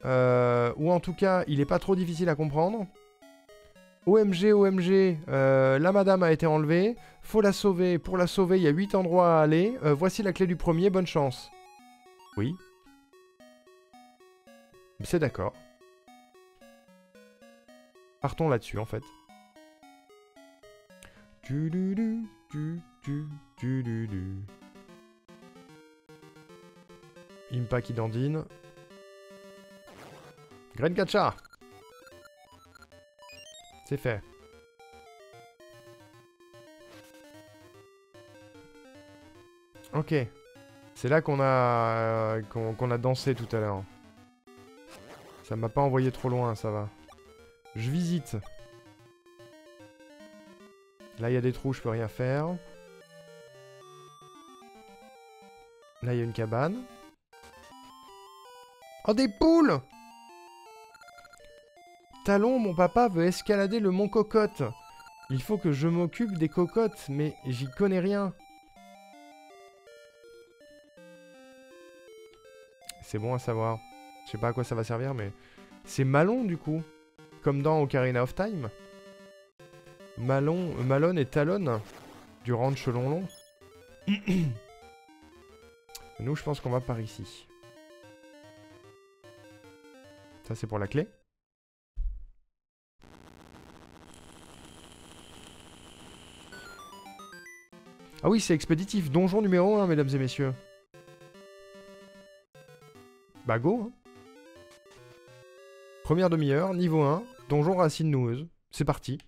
Euh, ou en tout cas, il n'est pas trop difficile à comprendre. OMG, OMG, euh, la madame a été enlevée. Faut la sauver. Pour la sauver, il y a 8 endroits à aller. Euh, voici la clé du premier, bonne chance. Oui. C'est d'accord. Partons là-dessus en fait. Du. Impa qui dandine. Graine Gacha C'est fait. Ok. C'est là qu'on a euh, qu'on a dansé tout à l'heure. Ça m'a pas envoyé trop loin, ça va. Je visite. Là, il y a des trous, je peux rien faire. Là, il y a une cabane. Oh, des poules Talon, mon papa veut escalader le mont Cocotte. Il faut que je m'occupe des cocottes, mais j'y connais rien. C'est bon à savoir. Je sais pas à quoi ça va servir, mais... C'est Malon, du coup. Comme dans Ocarina of Time. Malon, euh, Malone et Talon du ranch long long. Nous, je pense qu'on va par ici. Ça, c'est pour la clé. Ah oui, c'est expéditif. Donjon numéro 1, mesdames et messieurs. Bah go. hein. Première demi-heure, niveau 1, donjon racine noueuse. C'est parti.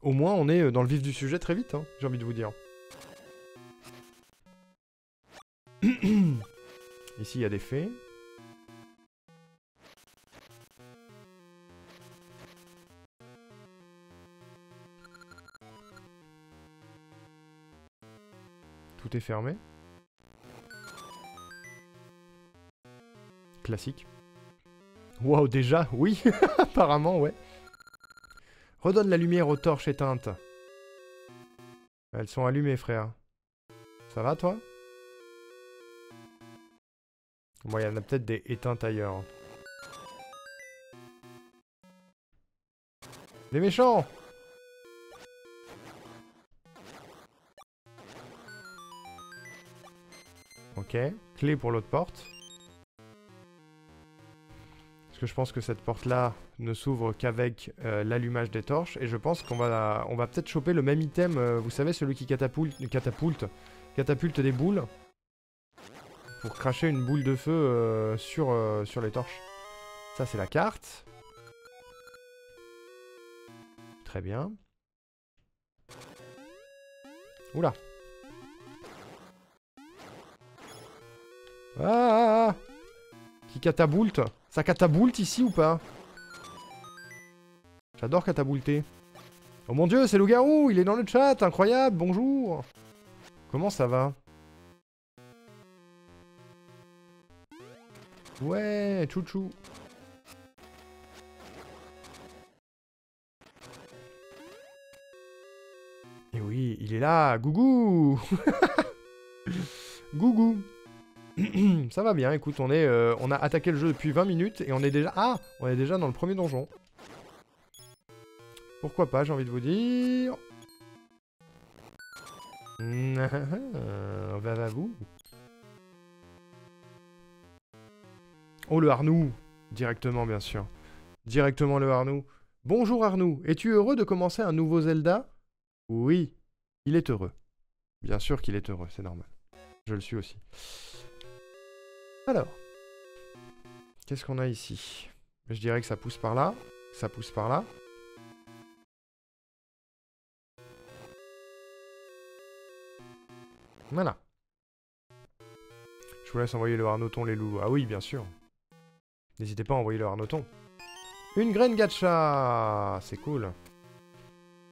Au moins, on est euh, dans le vif du sujet très vite, hein, j'ai envie de vous dire. Ici, il y a des fées. Tout est fermé. Classique. Wow, déjà Oui, apparemment, ouais. Redonne la lumière aux torches éteintes. Elles sont allumées, frère. Ça va, toi? Bon, il y en a peut-être des éteintes ailleurs. Les méchants Ok, clé pour l'autre porte. Parce que je pense que cette porte-là ne s'ouvre qu'avec euh, l'allumage des torches. Et je pense qu'on va, on va peut-être choper le même item, euh, vous savez, celui qui catapulte, catapulte, des boules. Pour cracher une boule de feu euh, sur, sur les torches. Ça, c'est la carte. Très bien. Oula. Ah, ah, ah. Qui catapulte Ça catapulte ici ou pas? J'adore cataboulter. Oh mon dieu, c'est loup-garou Il est dans le chat Incroyable Bonjour Comment ça va? Ouais, chouchou. Et oui, il est là, Gougou Gougou Ça va bien, écoute, on euh, on a attaqué le jeu depuis 20 minutes et on est déjà... Ah On est déjà dans le premier donjon. Pourquoi pas, j'ai envie de vous dire... va va vous Oh le Arnoux Directement bien sûr. Directement le Arnoux. Bonjour Arnoux, es-tu heureux de commencer un nouveau Zelda? Oui, il est heureux. Bien sûr qu'il est heureux, c'est normal. Je le suis aussi. Alors, qu'est-ce qu'on a ici? Je dirais que ça pousse par là, ça pousse par là. Voilà. Je vous laisse envoyer le Arnoton les loups. Ah oui, bien sûr. N'hésitez pas à envoyer le Arnoton. Une graine gacha C'est cool.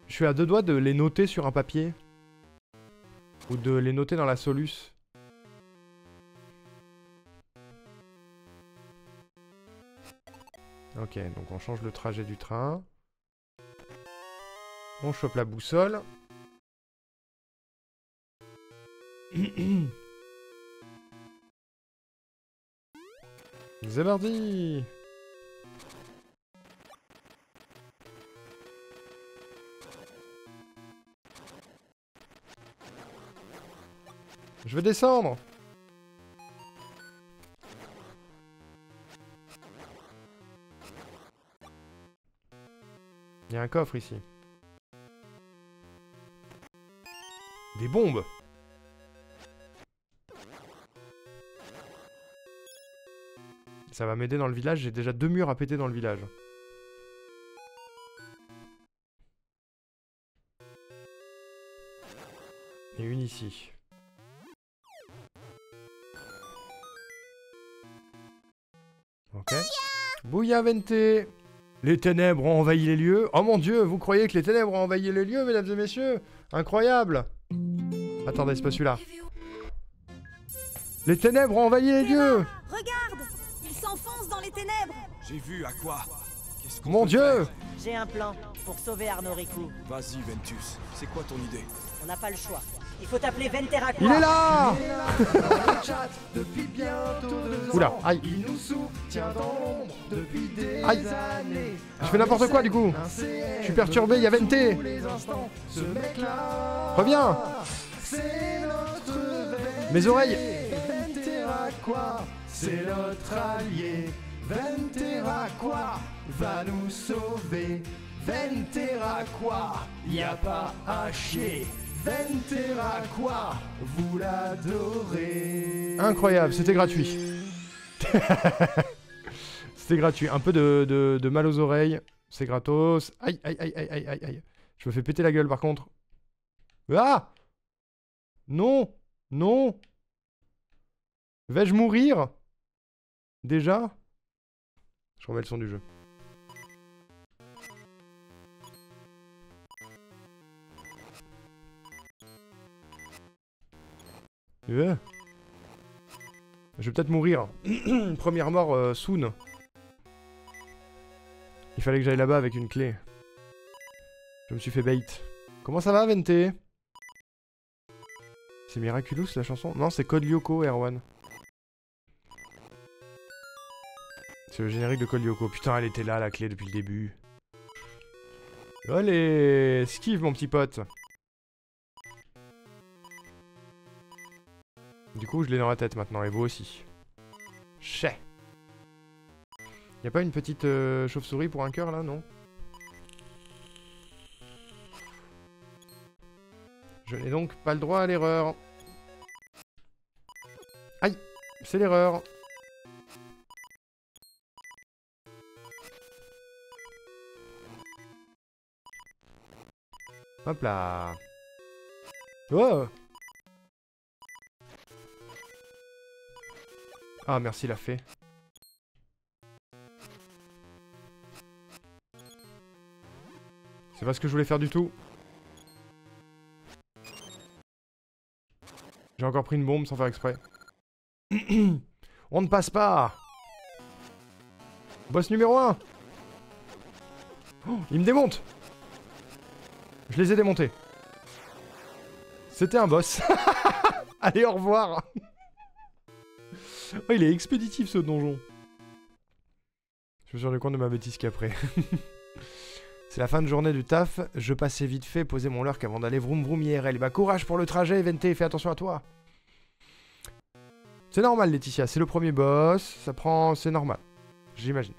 Je suis à deux doigts de les noter sur un papier. Ou de les noter dans la soluce. Ok, donc on change le trajet du train. On chope la boussole. Parti Je veux descendre Il y a un coffre ici. Des bombes Ça va m'aider dans le village, j'ai déjà deux murs à péter dans le village. Et une ici. Ok. Bouya Vente Les ténèbres ont envahi les lieux. Oh mon dieu, vous croyez que les ténèbres ont envahi les lieux, mesdames et messieurs? Incroyable! Attendez, c'est pas celui-là. Les ténèbres ont envahi les lieux. Regarde! Il s'enfonce dans les ténèbres. J'ai vu à quoi. Qu'est-ce qu'on Mon dieu J'ai un plan pour sauver Arnoriku. Vas-y Ventus, c'est quoi ton idée On n'a pas le choix. Il faut appeler Venterra Il est là Depuis bientôt deux Oula, aïe. il nous soutient dans l'ombre depuis des Aïe. années. Je fais n'importe quoi du coup Je suis perturbé, il y a Vente ce mec-là, Reviens c'est notre Mes oreilles Ventera quoi C'est notre allié. Ventera quoi Va nous sauver. Ventera quoi? Y a pas à chier. Ventera quoi? Vous l'adorez. Incroyable, c'était gratuit. C'était gratuit. Un peu de, de- mal aux oreilles. C'est gratos. Aïe, aïe, aïe, aïe, aïe, aïe. Je me fais péter la gueule par contre. Ah Non Non Vais-je mourir? Déjà? Je remets le son du jeu. Je vais peut-être mourir. Première mort euh, soon. Il fallait que j'aille là-bas avec une clé. Je me suis fait bait. Comment ça va, Vente? C'est Miraculous la chanson? Non, c'est Code Lyoko, Erwan. C'est le générique de Code Lyoko. Putain, elle était là, la clé, depuis le début. Allez Esquive, mon petit pote Du coup, je l'ai dans la tête maintenant, et vous aussi. Chais. Y a pas une petite euh, chauve-souris pour un cœur là, non? Je n'ai donc pas le droit à l'erreur. Aïe C'est l'erreur. Hop là. Oh Ah, merci la fée. C'est pas ce que je voulais faire du tout. J'ai encore pris une bombe sans faire exprès. On ne passe pas Boss numéro 1 Il me démonte Je les ai démontés. C'était un boss. Allez, au revoir Oh, il est expéditif ce donjon. Je me suis rendu compte de ma bêtise qu'après. C'est la fin de journée du taf, je passais vite fait poser mon lurk avant d'aller vroom vroom IRL. Bah courage pour le trajet, Vente, fais attention à toi. C'est normal Laetitia, c'est le premier boss, c'est normal. J'imagine.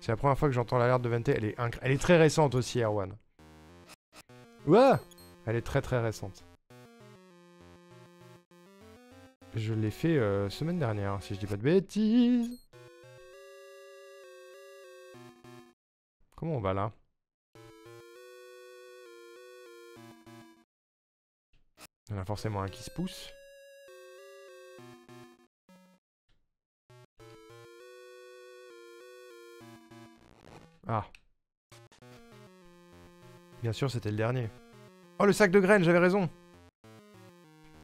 C'est la première fois que j'entends l'alerte de Vente, elle est, elle est très récente aussi, Erwan. Ouais Elle est très très récente. Je l'ai fait euh, semaine dernière, si je dis pas de bêtises. Comment on va là? Il y en a forcément un qui se pousse. Ah. Bien sûr, c'était le dernier. Oh, le sac de graines, j'avais raison.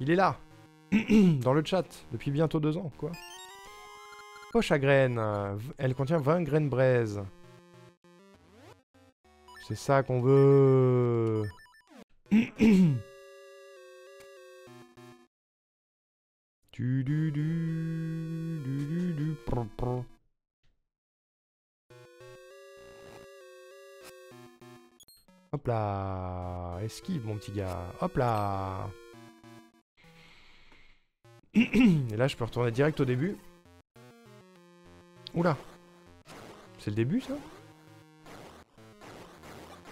Il est là. Dans le chat, depuis bientôt deux ans, quoi. Poche à graines. euh, Elle contient 20 graines braise. C'est ça qu'on veut. Du du du du du du. Hop là Esquive mon petit gars Hop là Et là je peux retourner direct au début. Oula C'est le début ça?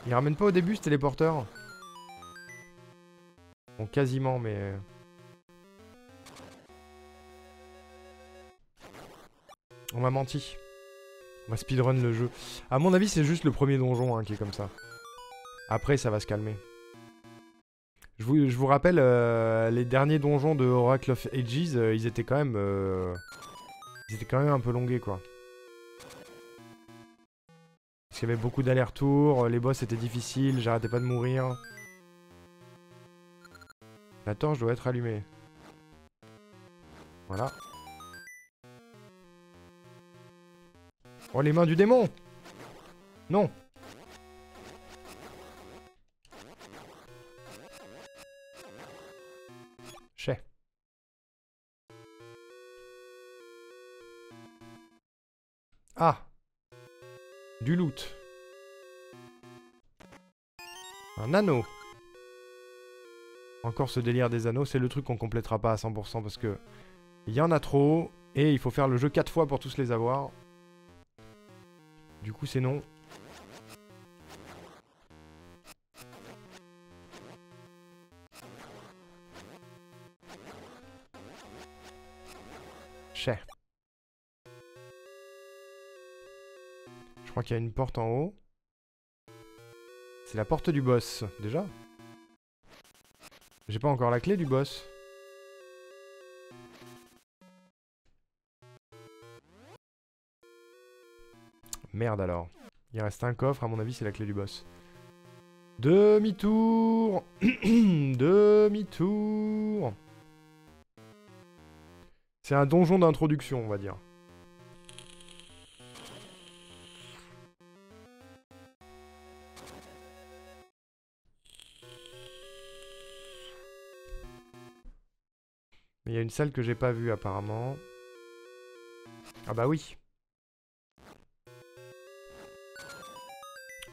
Il ramène pas au début ce téléporteur? Bon quasiment mais... euh, On m'a menti. On va speedrun le jeu. À mon avis, c'est juste le premier donjon hein, qui est comme ça. Après, ça va se calmer. Je vous, je vous rappelle, euh, les derniers donjons de Oracle of Ages, euh, ils étaient quand même... euh, ils étaient quand même un peu longués, quoi. Parce qu'il y avait beaucoup d'allers-retours, euh, les boss étaient difficiles, j'arrêtais pas de mourir. La torche doit être allumée. Voilà. Oh, les mains du démon Non Ah Du loot. Un anneau. Encore ce délire des anneaux, c'est le truc qu'on complétera pas à 100% parce que il y en a trop et il faut faire le jeu 4 fois pour tous les avoir. Du coup, c'est non. Crois qu'il y a une porte en haut. C'est la porte du boss, déjà. J'ai pas encore la clé du boss. Merde alors. Il reste un coffre, à mon avis c'est la clé du boss. Demi-tour Demi-tour C'est un donjon d'introduction, on va dire. Y a une salle que j'ai pas vue apparemment. Ah bah oui.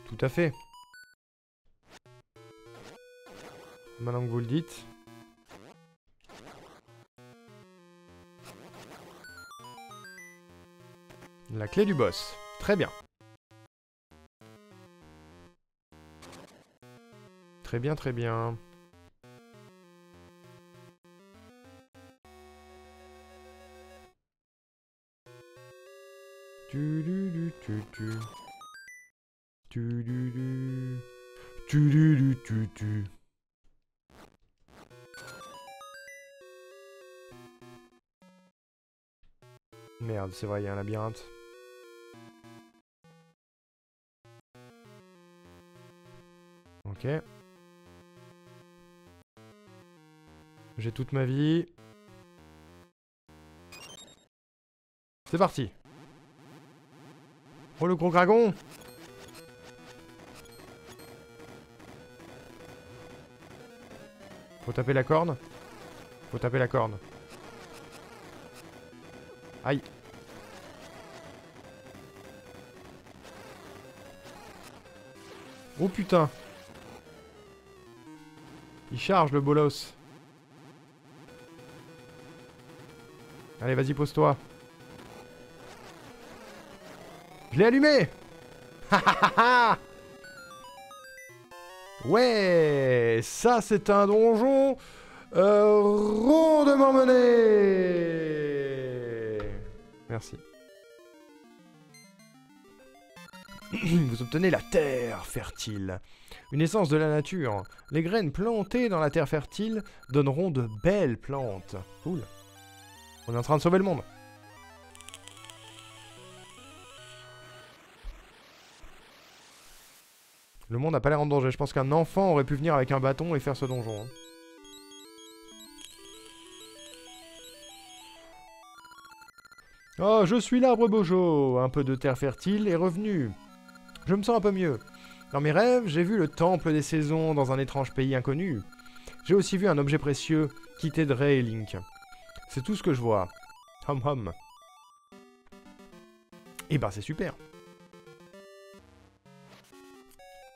Tout à fait. Maintenant que vous le dites. La clé du boss. Très bien. Très bien, très bien. Merde, c'est vrai, il y a un labyrinthe. Ok. J'ai toute ma vie. C'est parti. Oh le gros dragon Faut taper la corne Faut taper la corne. Aïe. Oh putain. Il charge le bolos. Allez, vas-y, pose-toi. Je l'ai allumé Ouais Ça, c'est un donjon euh, rondement mené Merci. Vous obtenez la terre fertile. Une essence de la nature. Les graines plantées dans la terre fertile donneront de belles plantes. Cool. On est en train de sauver le monde. Le monde n'a pas l'air en danger. Je pense qu'un enfant aurait pu venir avec un bâton et faire ce donjon. hein. Oh, je suis l'arbre bojo. Un peu de terre fertile est revenu. Je me sens un peu mieux. Dans mes rêves, j'ai vu le temple des saisons dans un étrange pays inconnu. J'ai aussi vu un objet précieux qui t'aiderait, Link. C'est tout ce que je vois. Hum hum. Eh ben, c'est super.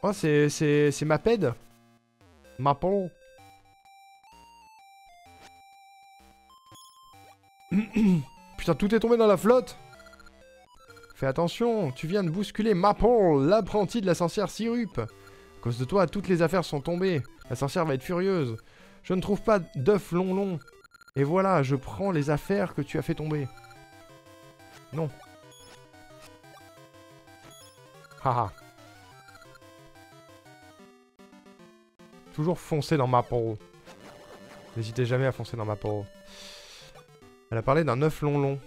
Oh, c'est... c'est... c'est Maped Maple Putain, tout est tombé dans la flotte Fais attention, tu viens de bousculer Maple, l'apprenti de la sorcière Sirup. À cause de toi, toutes les affaires sont tombées. La sorcière va être furieuse. Je ne trouve pas d'œuf long long. Et voilà, je prends les affaires que tu as fait tomber. Non. Haha. Toujours foncer dans Maple. N'hésitez jamais à foncer dans Maple. Elle a parlé d'un œuf long long.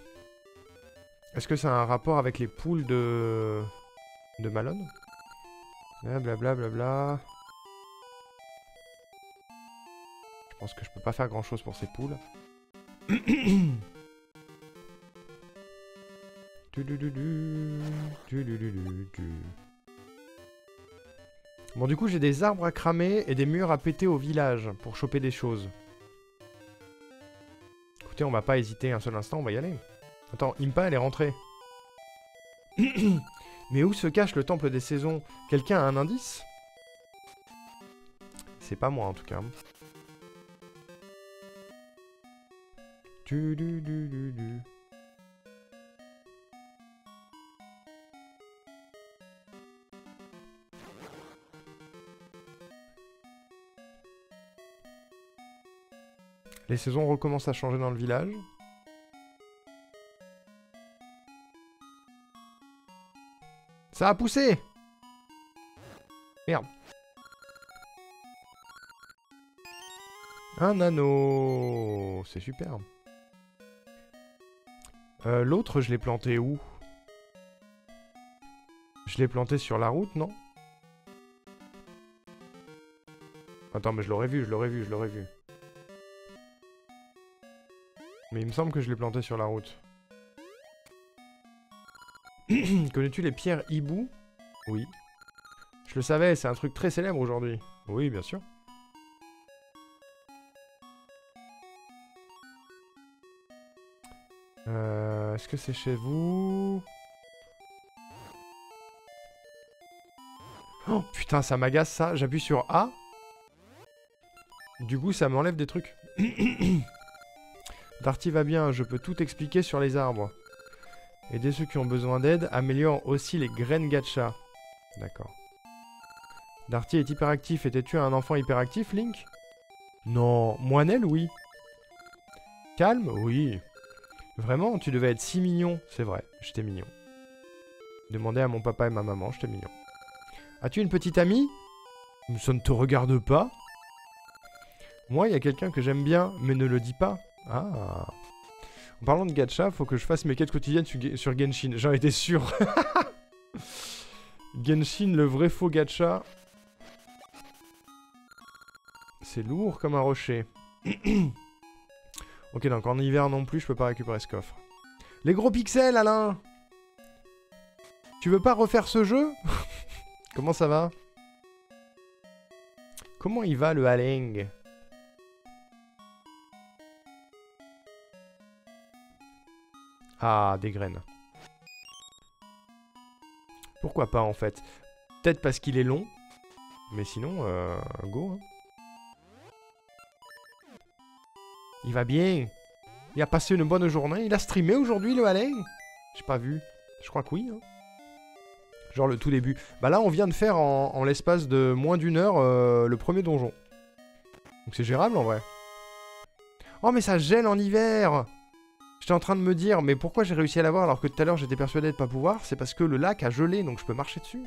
Est-ce que ça a un rapport avec les poules de... de Malone? Blablabla. Bla bla. Je pense que je peux pas faire grand chose pour ces poules. Tudududu, tudududu. Bon du coup j'ai des arbres à cramer et des murs à péter au village pour choper des choses. Écoutez on va pas hésiter un seul instant, on va y aller. Attends, Impa elle est rentrée. Mais où se cache le temple des saisons? Quelqu'un a un indice? C'est pas moi en tout cas. Du, du, du, Les saisons recommencent à changer dans le village. Ça a poussé Merde. Un anneau C'est super. Euh, L'autre, je l'ai planté où? Je l'ai planté sur la route, non? Attends, mais je l'aurais vu, je l'aurais vu, je l'aurais vu. Mais il me semble que je l'ai planté sur la route. Connais-tu les pierres hibou Oui. Je le savais, c'est un truc très célèbre aujourd'hui. Oui, bien sûr. Euh, Est-ce que c'est chez vous? Oh putain, ça m'agace ça. J'appuie sur A. Du coup, ça m'enlève des trucs. Darty va bien, je peux tout expliquer sur les arbres. Aider ceux qui ont besoin d'aide améliore aussi les graines gacha. D'accord. Darty est hyperactif. Étais-tu un enfant hyperactif, Link? Non. Moinelle, oui. Calme Oui. Vraiment, tu devais être si mignon. C'est vrai, j'étais mignon. Demandez à mon papa et ma maman, j'étais mignon. As-tu une petite amie? Ça ne te regarde pas? Moi, il y a quelqu'un que j'aime bien, mais ne le dis pas. Ah. En parlant de gacha, faut que je fasse mes quêtes quotidiennes sur, Ge- sur Genshin. J'en étais sûr. Genshin, le vrai faux gacha. C'est lourd comme un rocher. ok, donc en hiver non plus, je peux pas récupérer ce coffre. Les gros pixels, Alain Tu veux pas refaire ce jeu? Comment ça va? Comment il va le Alain Ah, des graines. Pourquoi pas en fait Peut-être parce qu'il est long. Mais sinon, euh, go. hein. Il va bien. Il a passé une bonne journée. Il a streamé aujourd'hui le Alain J'ai pas vu. Je crois que oui. hein. Genre le tout début. Bah là, on vient de faire en, l'espace de moins d'une heure euh, le premier donjon. Donc c'est gérable en vrai. Oh mais ça gèle en hiver J'étais en train de me dire, mais pourquoi j'ai réussi à l'avoir alors que tout à l'heure j'étais persuadé de pas pouvoir? C'est parce que le lac a gelé, donc je peux marcher dessus.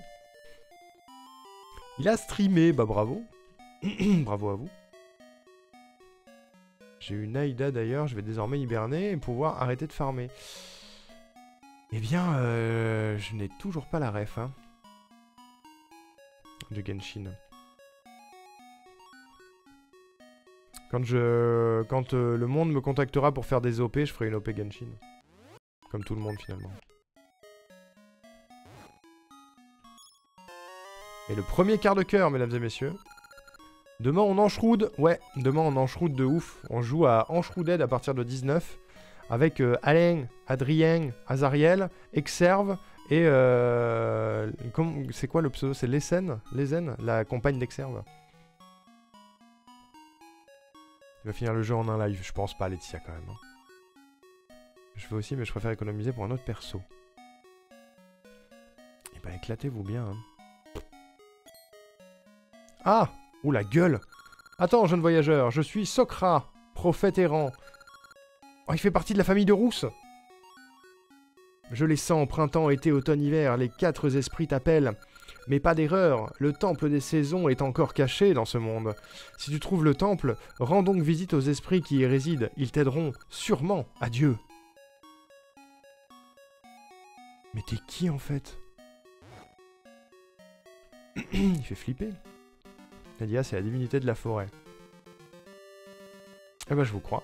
Il a streamé, bah bravo. bravo à vous. J'ai une Aïda d'ailleurs, je vais désormais hiberner et pouvoir arrêter de farmer. Eh bien, euh, je n'ai toujours pas la ref, hein. De Genshin. Quand je, quand euh, le monde me contactera pour faire des OP, je ferai une OP Genshin. Comme tout le monde finalement. Et le premier quart de cœur, mesdames et messieurs. Demain on enchroude, ouais, demain on enchroude de ouf. On joue à Enchrouded à partir de 19 avec euh, Alain, Adrien, Azariel, Exerve et euh, c'est quoi le pseudo? C'est Lesen, Lesen, la compagne d'Exerve. Il va finir le jeu en un live, je pense pas Laetitia quand même. hein. Je veux aussi mais je préfère économiser pour un autre perso. Et bah éclatez-vous bien. hein. Ah Ouh la gueule Attends, jeune voyageur, je suis Socra, prophète errant. Oh, il fait partie de la famille de Rousse Je les sens, printemps, été, automne, hiver, les quatre esprits t'appellent. Mais pas d'erreur, le temple des saisons est encore caché dans ce monde. Si tu trouves le temple, rends donc visite aux esprits qui y résident, ils t'aideront, sûrement, adieu. Mais t'es qui en fait? Il fait flipper. Nadia, c'est la divinité de la forêt. Eh ben, je vous crois.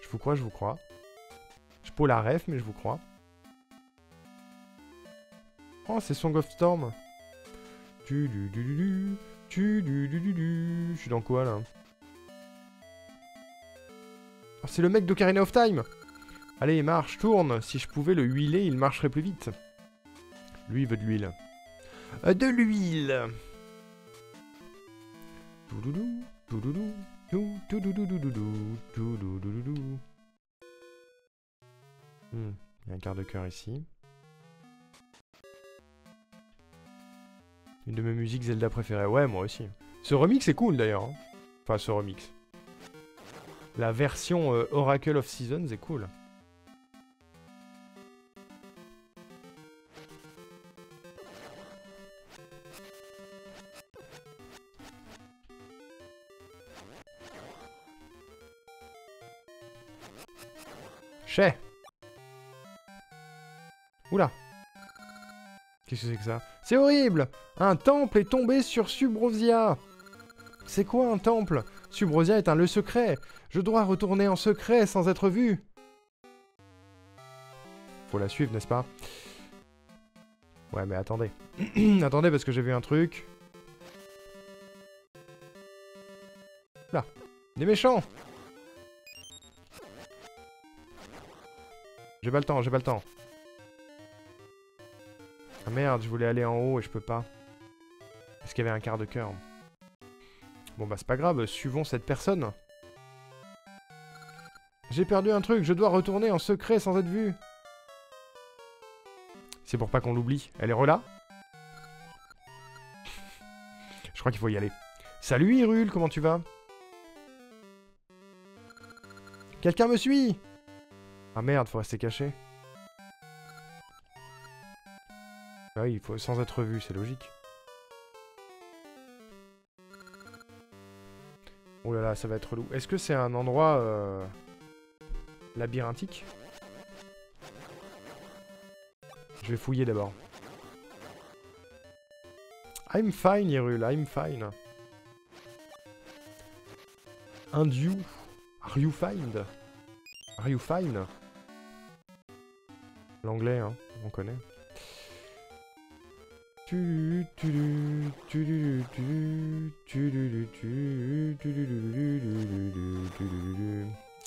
Je vous crois, je vous crois. Je peux la ref, mais je vous crois. Oh, c'est Song of Storm. Tu du du du du. Tu du du du du. Je suis dans quoi là? Oh, C'est le mec d'Ocarina of Time Allez, marche, tourne. Si je pouvais le huiler, il marcherait plus vite. Lui, il veut de l'huile. Euh, de l'huile. Hmm, Il y a un quart de cœur ici. Une de mes musiques Zelda préférées. Ouais, moi aussi. Ce remix est cool d'ailleurs. hein. Enfin, ce remix. La version euh, Oracle of Seasons est cool. Chez Oula Qu'est-ce que c'est que ça? C'est horrible! Un temple est tombé sur Subrosia C'est quoi un temple? Subrosia est un lieu secret. Je dois retourner en secret sans être vu. Faut la suivre, n'est-ce pas? Ouais, mais attendez. attendez, parce que j'ai vu un truc. Là. Des méchants! J'ai pas le temps, j'ai pas le temps. Ah merde, je voulais aller en haut et je peux pas. Parce qu'il y avait un quart de cœur. Bon bah c'est pas grave, suivons cette personne. J'ai perdu un truc, je dois retourner en secret sans être vu. C'est pour pas qu'on l'oublie. Elle est relà Je crois qu'il faut y aller. Salut Hyrule, comment tu vas? Quelqu'un me suit? Ah merde, faut rester caché. Ah oui, sans être vu, c'est logique. Oh là là, ça va être relou. Est-ce que c'est un endroit euh, labyrinthique? Je vais fouiller d'abord. I'm fine, Hyrule, I'm fine. Un dieu? Are you fine? Are you fine? L'anglais, hein, on connaît.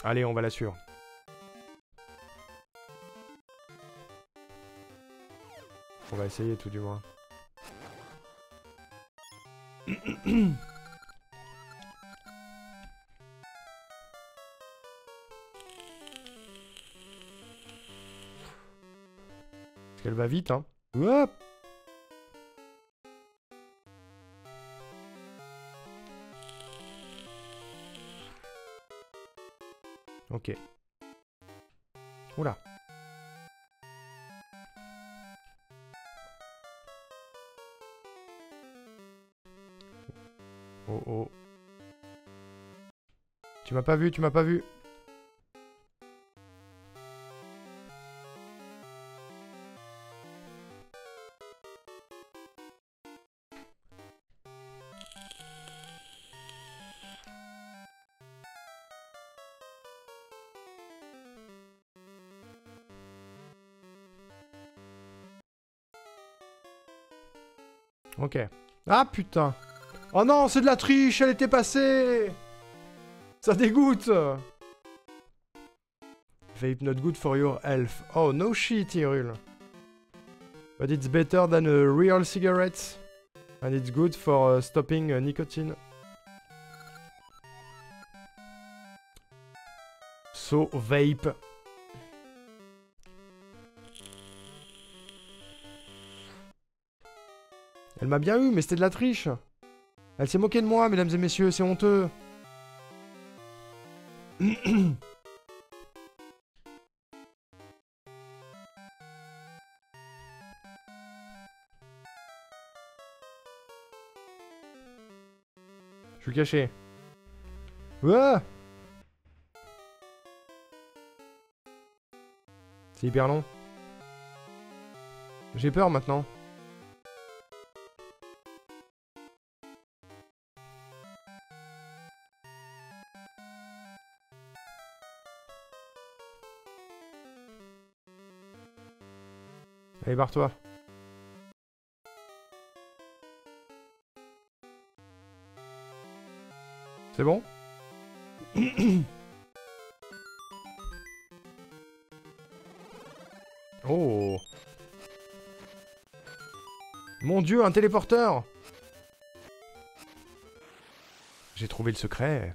Allez, on va la. On va essayer tout du moins. Qu'elle va vite, hein. Hop Ok. Oula. Oh oh. Tu m'as pas vu, tu m'as pas vu. Ah putain. Oh non, c'est de la triche, elle était passée Ça dégoûte Vape not good for your health. Oh, no shit, Hyrule. But it's better than a real cigarette. And it's good for uh, stopping uh, nicotine. So, vape. Elle m'a bien eu, mais c'était de la triche. Elle s'est moquée de moi, mesdames et messieurs, c'est honteux. Je suis caché. C'est hyper long. J'ai peur maintenant. Allez, barre-toi. C'est bon Oh Mon dieu, un téléporteur J'ai trouvé le secret.